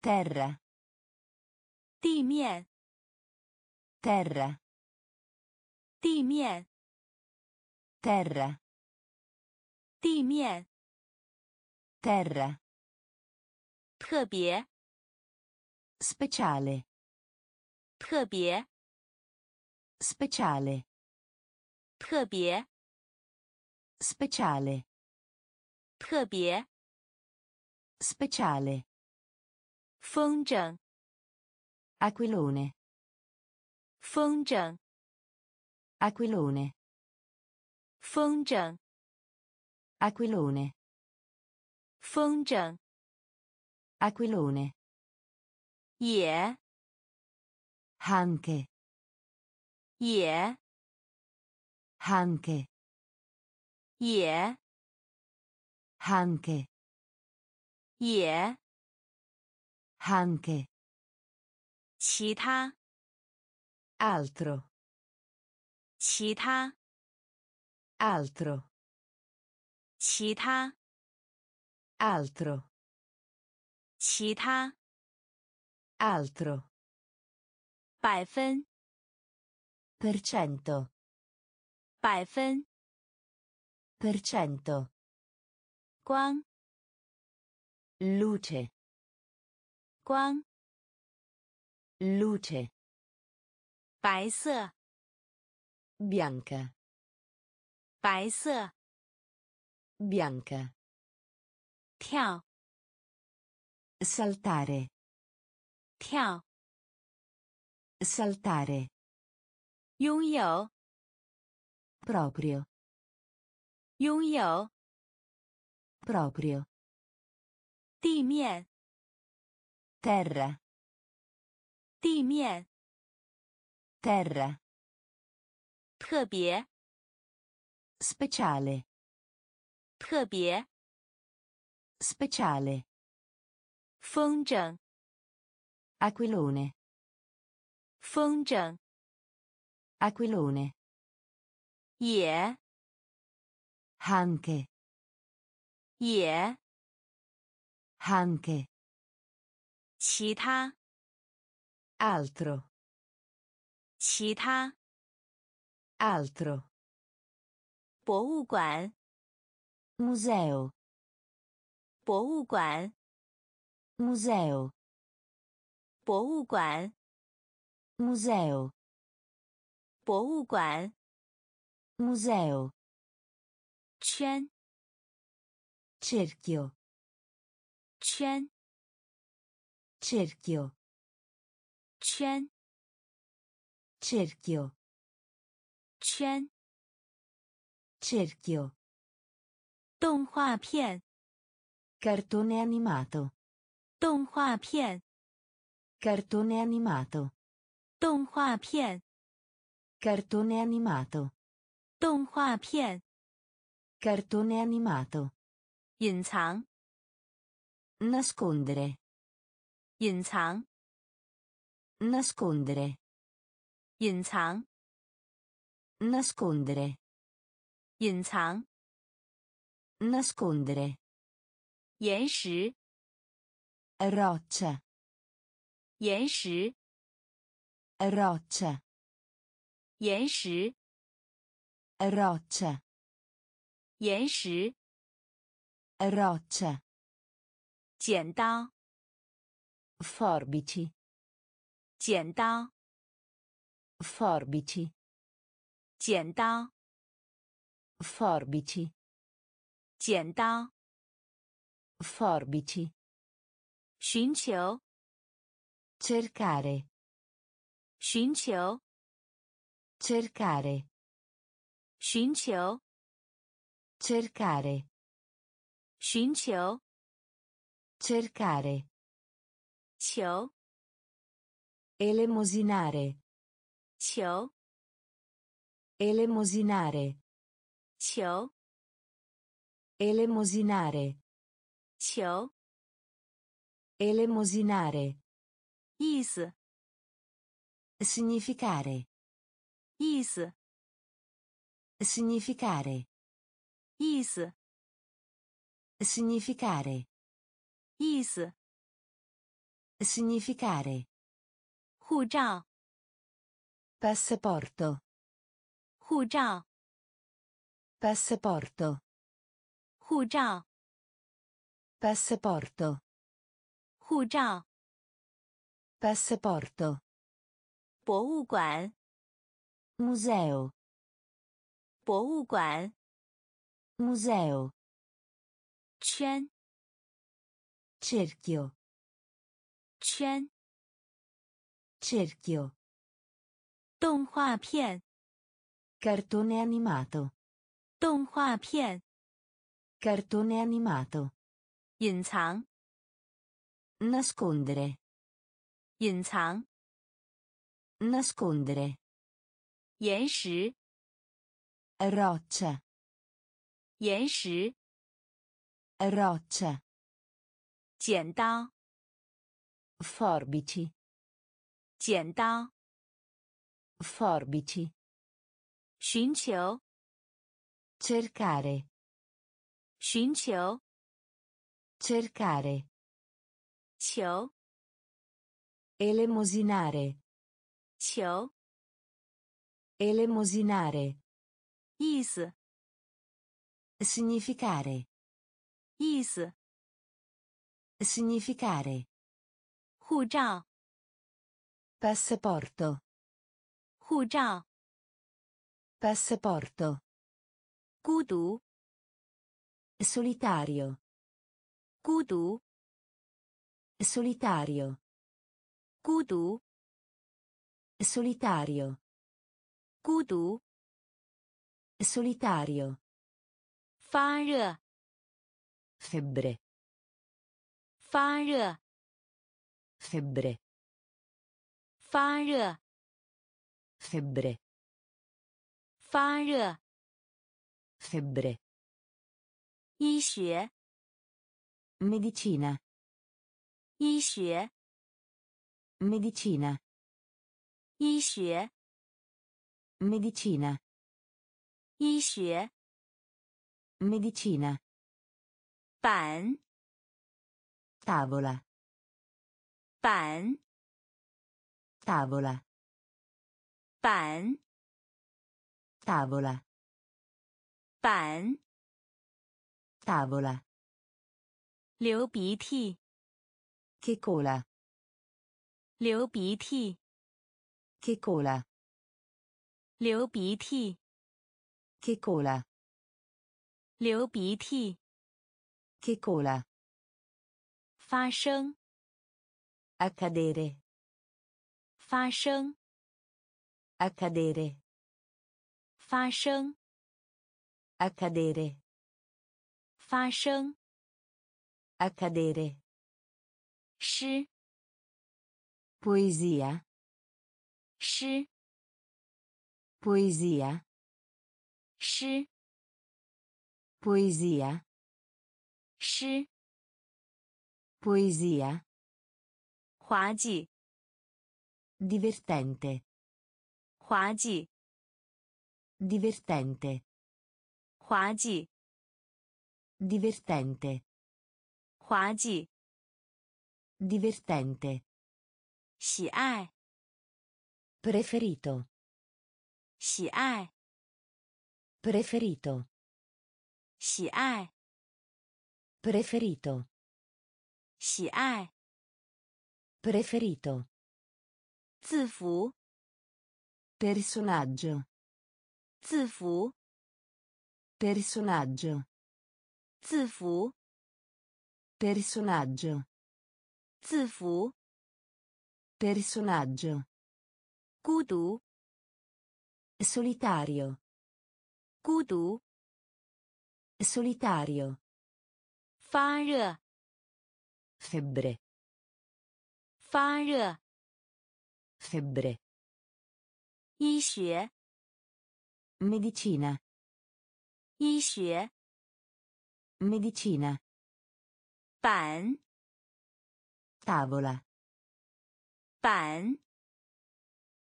Terra. 地面 Terra. 地面 Terra. 地面 Terra. 特别 Speciale. 特别 Speciale. 特别 Speciale. 特别 Speciale. 风筝 Aquilone. 风筝 Aquilone. 风筝 Aquilone. 风筝 Aquilone. 也 Anche. 也 Anche. 也 Anche. 也 Anche. 其他 Altro. 其他 Altro. 其他 Altro. 其他 Altro. 百分 Per cento. 百分 Per cento. 光 Luce. 光 Luce. 白色 Bianca. 白色 Bianca. 跳 Saltare. 跳 Saltare. 拥有 Proprio. 拥有 Proprio. 地面 Terra. 地面 Terra. 特别 Speciale. 特别 Speciale. 风筝 Aquilone. 风筝 Aquilone. 也 Anche. 也 Anche. 其他 Altro. 其他 Altro. 博物馆 Museo. 博物馆， Museo. 博物馆， Museo. 博物馆。 Museo. 圈， Cerchio. 圈， Cerchio. 圈， Cerchio. 圈。 Cerchio. 动画片， Cartone animato. 动画片， Cartone animato. 动画片， Cartone animato. 动画片。 Cartone animato. 隐藏， Nascondere. 隐藏， Nascondere. 隐藏， Nascondere. 隐藏。 Nascondere. 岩石， Roccia. 岩石， Roccia. 岩石， Roccia. 岩石。 Roccia. 剪刀， Forbici. 剪刀， Forbici. 剪刀， Forbici. 剪刀。 Forbici. 寻求， Cercare. 寻求， Cercare. 寻求， Cercare. 寻求。 Cercare. 求， Elemosinare. 求， Elemosinare. 求， Elemosinare. 求。 Elemosinare. 意思， Significare. 意思， Significare. 意思， Significare. 意思。 Significare. 护照， Passaporto. 护照， Passaporto. 护照， Passaporto. 护照。 Passaporto. 博物馆， Museo. 博物馆。 Museo. 圈， Cerchio. 圈。 Cerchio. 动画片， Cartone animato. 动画片。 Cartone animato. 隐藏， Nascondere. 隐藏。 Nascondere. 岩石， Roccia. 岩石。 Roccia. 剪刀， Forbici. 剪刀。 Forbici. 寻求， Cercare. 寻求， Cercare. 求， Elemosinare. 求。 Elemosinare. 意思， Significare. 意思。 Significare. 护照， Passaporto. 护照。 Passaporto. 孤独， Solitario. Kudu. Solitario. Kudu. Solitario. Kudu. Solitario. Fanre. Febbre. Fanre. Febbre. Fanre. Febbre. Febbre. 医学， Medicina. 医学， Medicina. 医学， Medicina. 医学。 Medicina. 板， Tavola. 板， Tavola. 板， Tavola. 板。 Tavola. 流鼻涕， Che cola. 流鼻涕， Che cola. 流鼻涕， Che cola. 流鼻涕， Che cola. 发生， Accadere. 发生， Accadere. 发生， Accadere. 发生， Accadere. 诗， Poesia. 诗， Poesia. 诗， Poesia. 诗， Poesia. 滑稽， Divertente. 滑稽， Divertente. 滑稽， Divertente. 滑稽， Divertente. 喜爱， Preferito. 喜爱， Preferito. 喜爱， Preferito. 喜爱， Preferito. 字符， Personaggio. 字符， Personaggio. 字符， Personaggio. 字符， Personaggio. 孤独， Solitario. 孤独， Solitario. 发热， Febbre. 发热， Febbre. 医学， Medicina. 医学， Medicina. Pan. Tavola. Pan.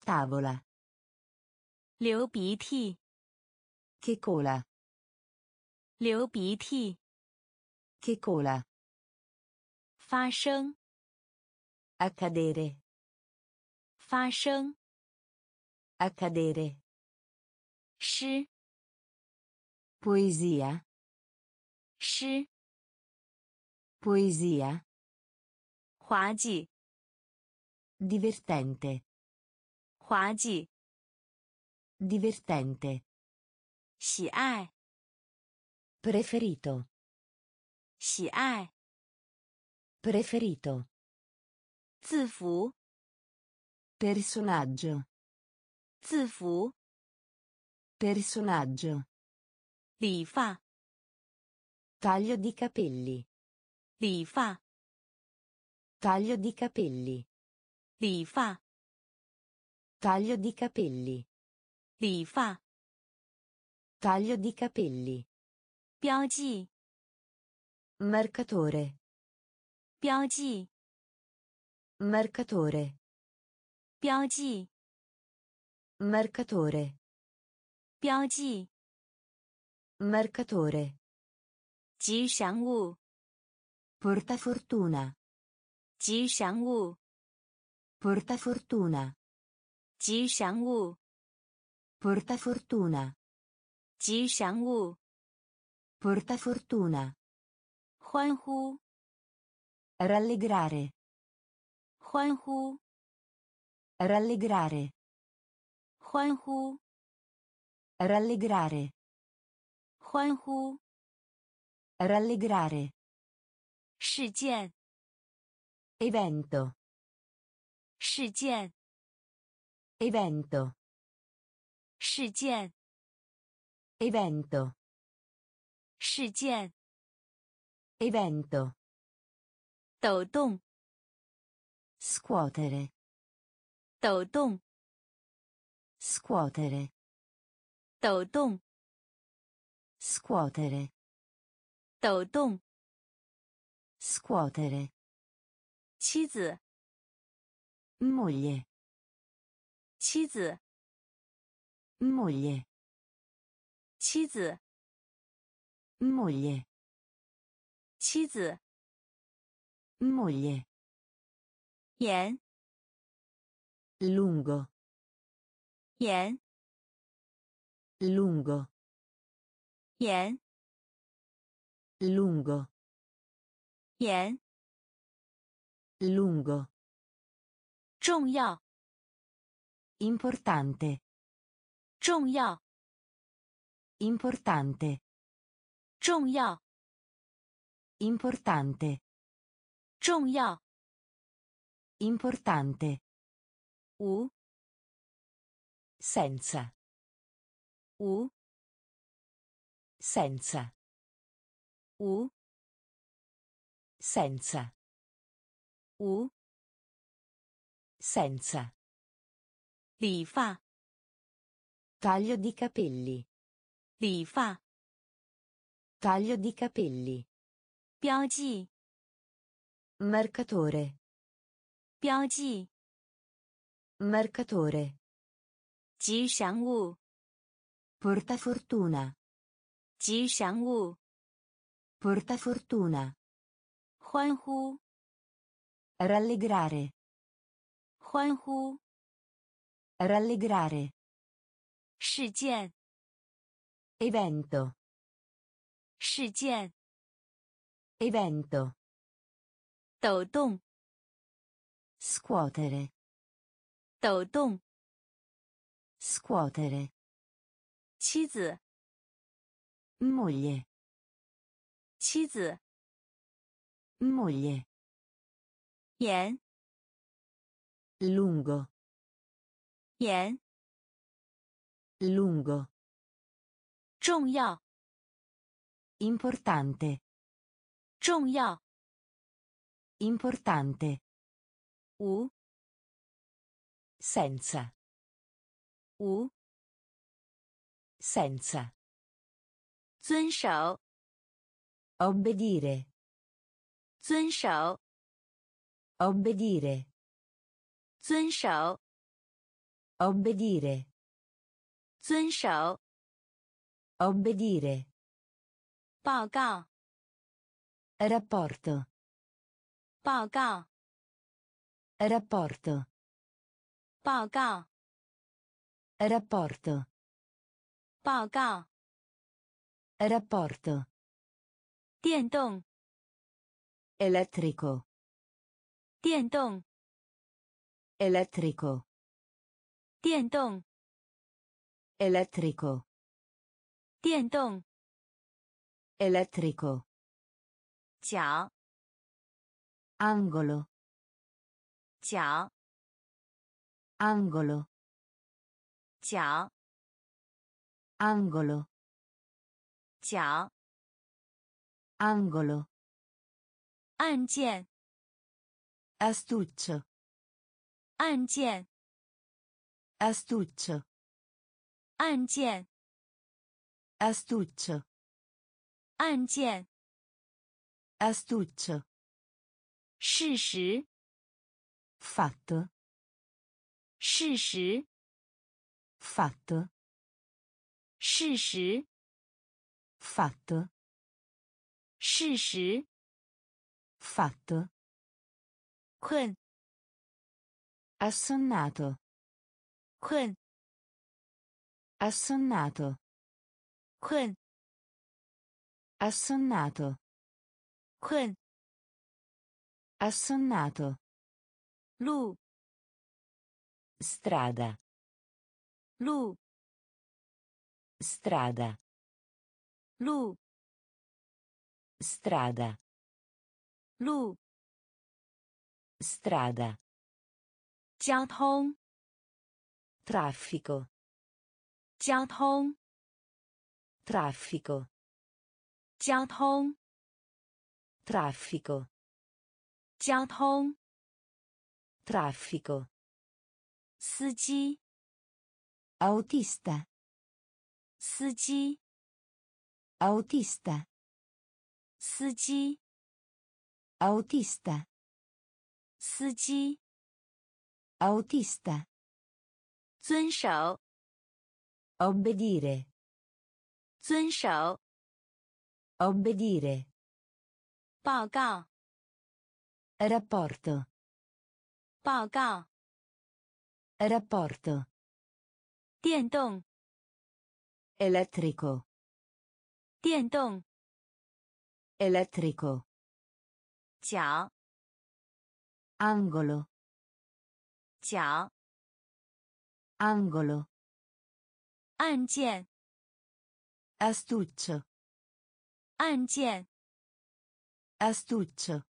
Tavola. Liu biti. Che cola. Liu biti. Che cola. Fa sheng. Accadere. Fa sheng. Accadere. Shi. Poesia. 诗， Poesia. 滑稽， Divertente. 滑稽， Divertente. 喜爱， Preferito. 喜爱， Preferito. 字符， Personaggio. 字符， Personaggio. 理发， Taglio di capelli. 理发， Taglio di capelli. 理发， Taglio di capelli. 理发， Taglio di capelli. 标记， Marcatore. 标记， Marcatore. 标记， Marcatore. 标记， Marcatore. 吉祥物， Portafortuna. 吉祥物， Portafortuna. 吉祥物， Portafortuna. 吉祥物， Portafortuna. 欢呼， Rallegrare. 欢呼， Rallegrare. 欢呼， Rallegrare. 欢呼， Rallegrare. 事件， Evento. 事件， Evento. 事件， Evento. 事件， Evento. 抖动， Scuotere. 抖动， Scuotere. 抖动， Scuotere. 抖动，Scuotere. 妻子，Moglie. 妻子，Moglie. 妻子，Moglie. 妻子，Moglie. 盐，Lungo. 盐，Lungo. 盐，lungo 严， lungo 重要， importante 重要， importante 重要， importante 重要， importante 无 senza 无 senza 无 senza 无 senza 理发， taglio di capelli 理发， taglio di capelli 标记， marcatore 标记， marcatore 吉祥物， portafortuna 吉祥物， portafortuna 欢呼， rallegrare 欢呼， rallegrare 事件， evento 事件， evento 抖动， scuotere 抖动， scuotere 妻子， moglie 妻子， moglie 严， lungo 严， lungo 重要， importante 重要， importante 无 senza 无 senza 遵守， obbedire 遵守， obbedire 遵守， obbedire 遵守， obbedire 报告， rapporto 报告， rapporto 报告， rapporto 报告， rapporto 电动， elettrico 电动， elettrico 电动， elettrico 电动， elettrico 脚， angolo 脚， angolo 脚， angolo 脚， angolo 按键， astuccio 按键， astuccio 按键， astuccio 按键， astuccio 事实， fatto 事实， fatto 事实， fatto 事实， fatto 困， assonnato 困， assonnato 困， assonnato 困， assonnato 路， strada 路， strada 路， strada 路， strada 交通， traffico 交通， traffico 交通， traffico 交通， traffico 司机， autista 司机， autista 司机， autista 司机， autista 遵守， obbedire 遵守， obbedire 报告， rapporto 报告， rapporto 电动， elettrico 电动， Elettrico. 角 Angolo. 角 Angolo. 按键 Astuccio. 按键 Astuccio.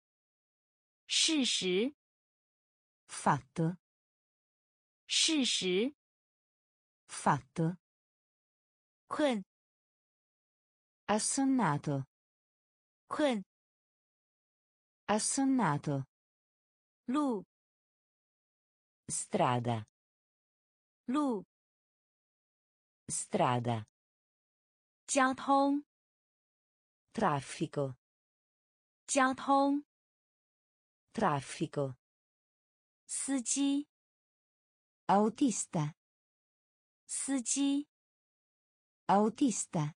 事实 Fatto. 事实 Fatto. 困 Assonnato. 困 Assonnato. 路 Strada. 路 Strada. 交通 Traffico. 交通 Traffico. 司机 Autista. 司机 Autista.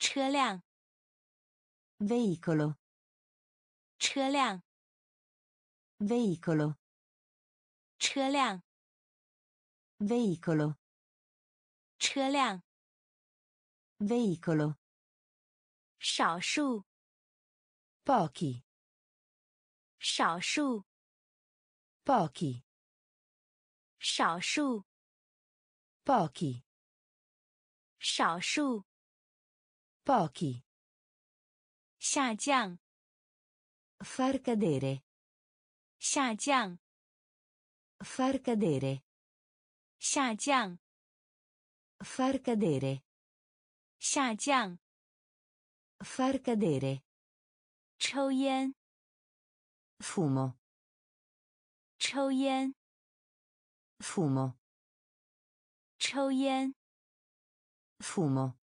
车辆 Veicolo. 车辆 Veicolo. 车辆 Veicolo. 车辆 Veicolo. 少数 Pochi. 少数 Pochi. 少数 Pochi. 少数 Pochi. 下降 Far cadere. 下降 Far cadere. 下降 Far cadere. 下降 Far cadere. 抽烟 Fumo. 抽烟 Fumo. 抽烟 Fumo.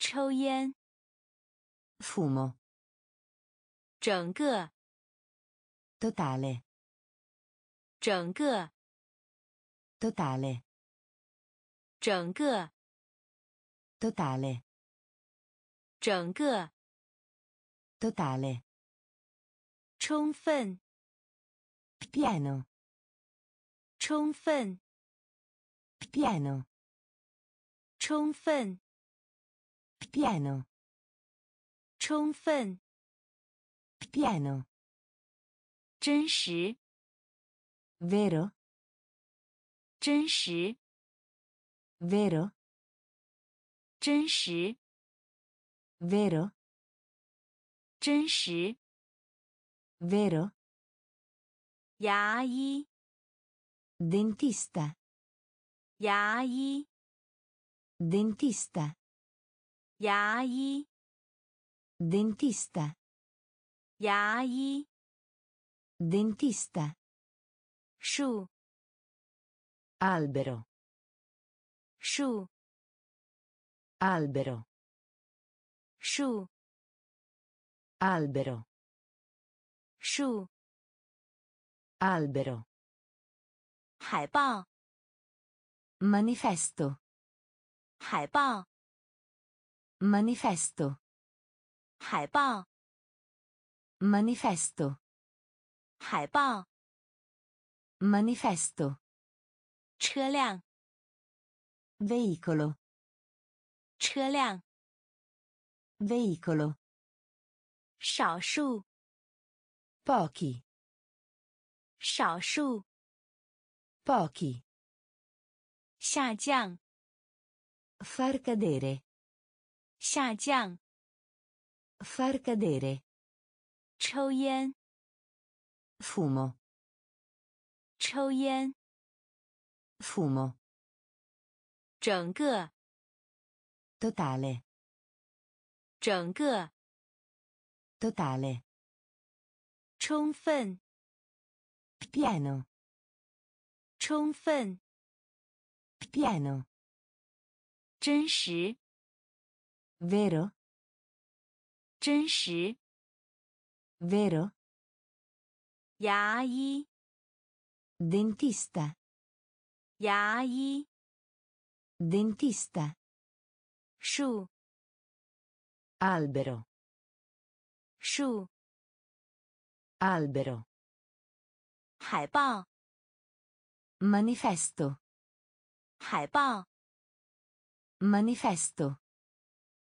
抽烟 Fumo. 整个 Totale. 整个 Totale. 整个 Totale. 整个 Totale. 充分 Pieno. 充分 Pieno. 充分 Pieno. 充分 Pieno. 真实 Vero? 真实 Vero? 真实 Vero? 真实 Vero? 牙医 Dentista. 牙医 Dentista. 牙医 Dentista. 牙医 Dentista. 树 Albero. 树 Albero. 树 Albero. 树 Albero. 海报 Manifesto. 海报 Manifesto. 海报 Manifesto. 海报 Manifesto. 车辆 Veicolo. 车辆 Veicolo. 少数 Pochi. 少数 Pochi. 下降 Far cadere. 下降 Far cadere. 抽烟 Fumo. 抽烟 Fumo. 整个 Totale. 整个 Totale. 充分 Pieno. 充分 Pieno. 真实 Vero? 真实 Vero? 牙医 Dentista. 牙医 Dentista. 树 Albero. 树 Albero. 海报 Manifesto. 海报 Manifesto.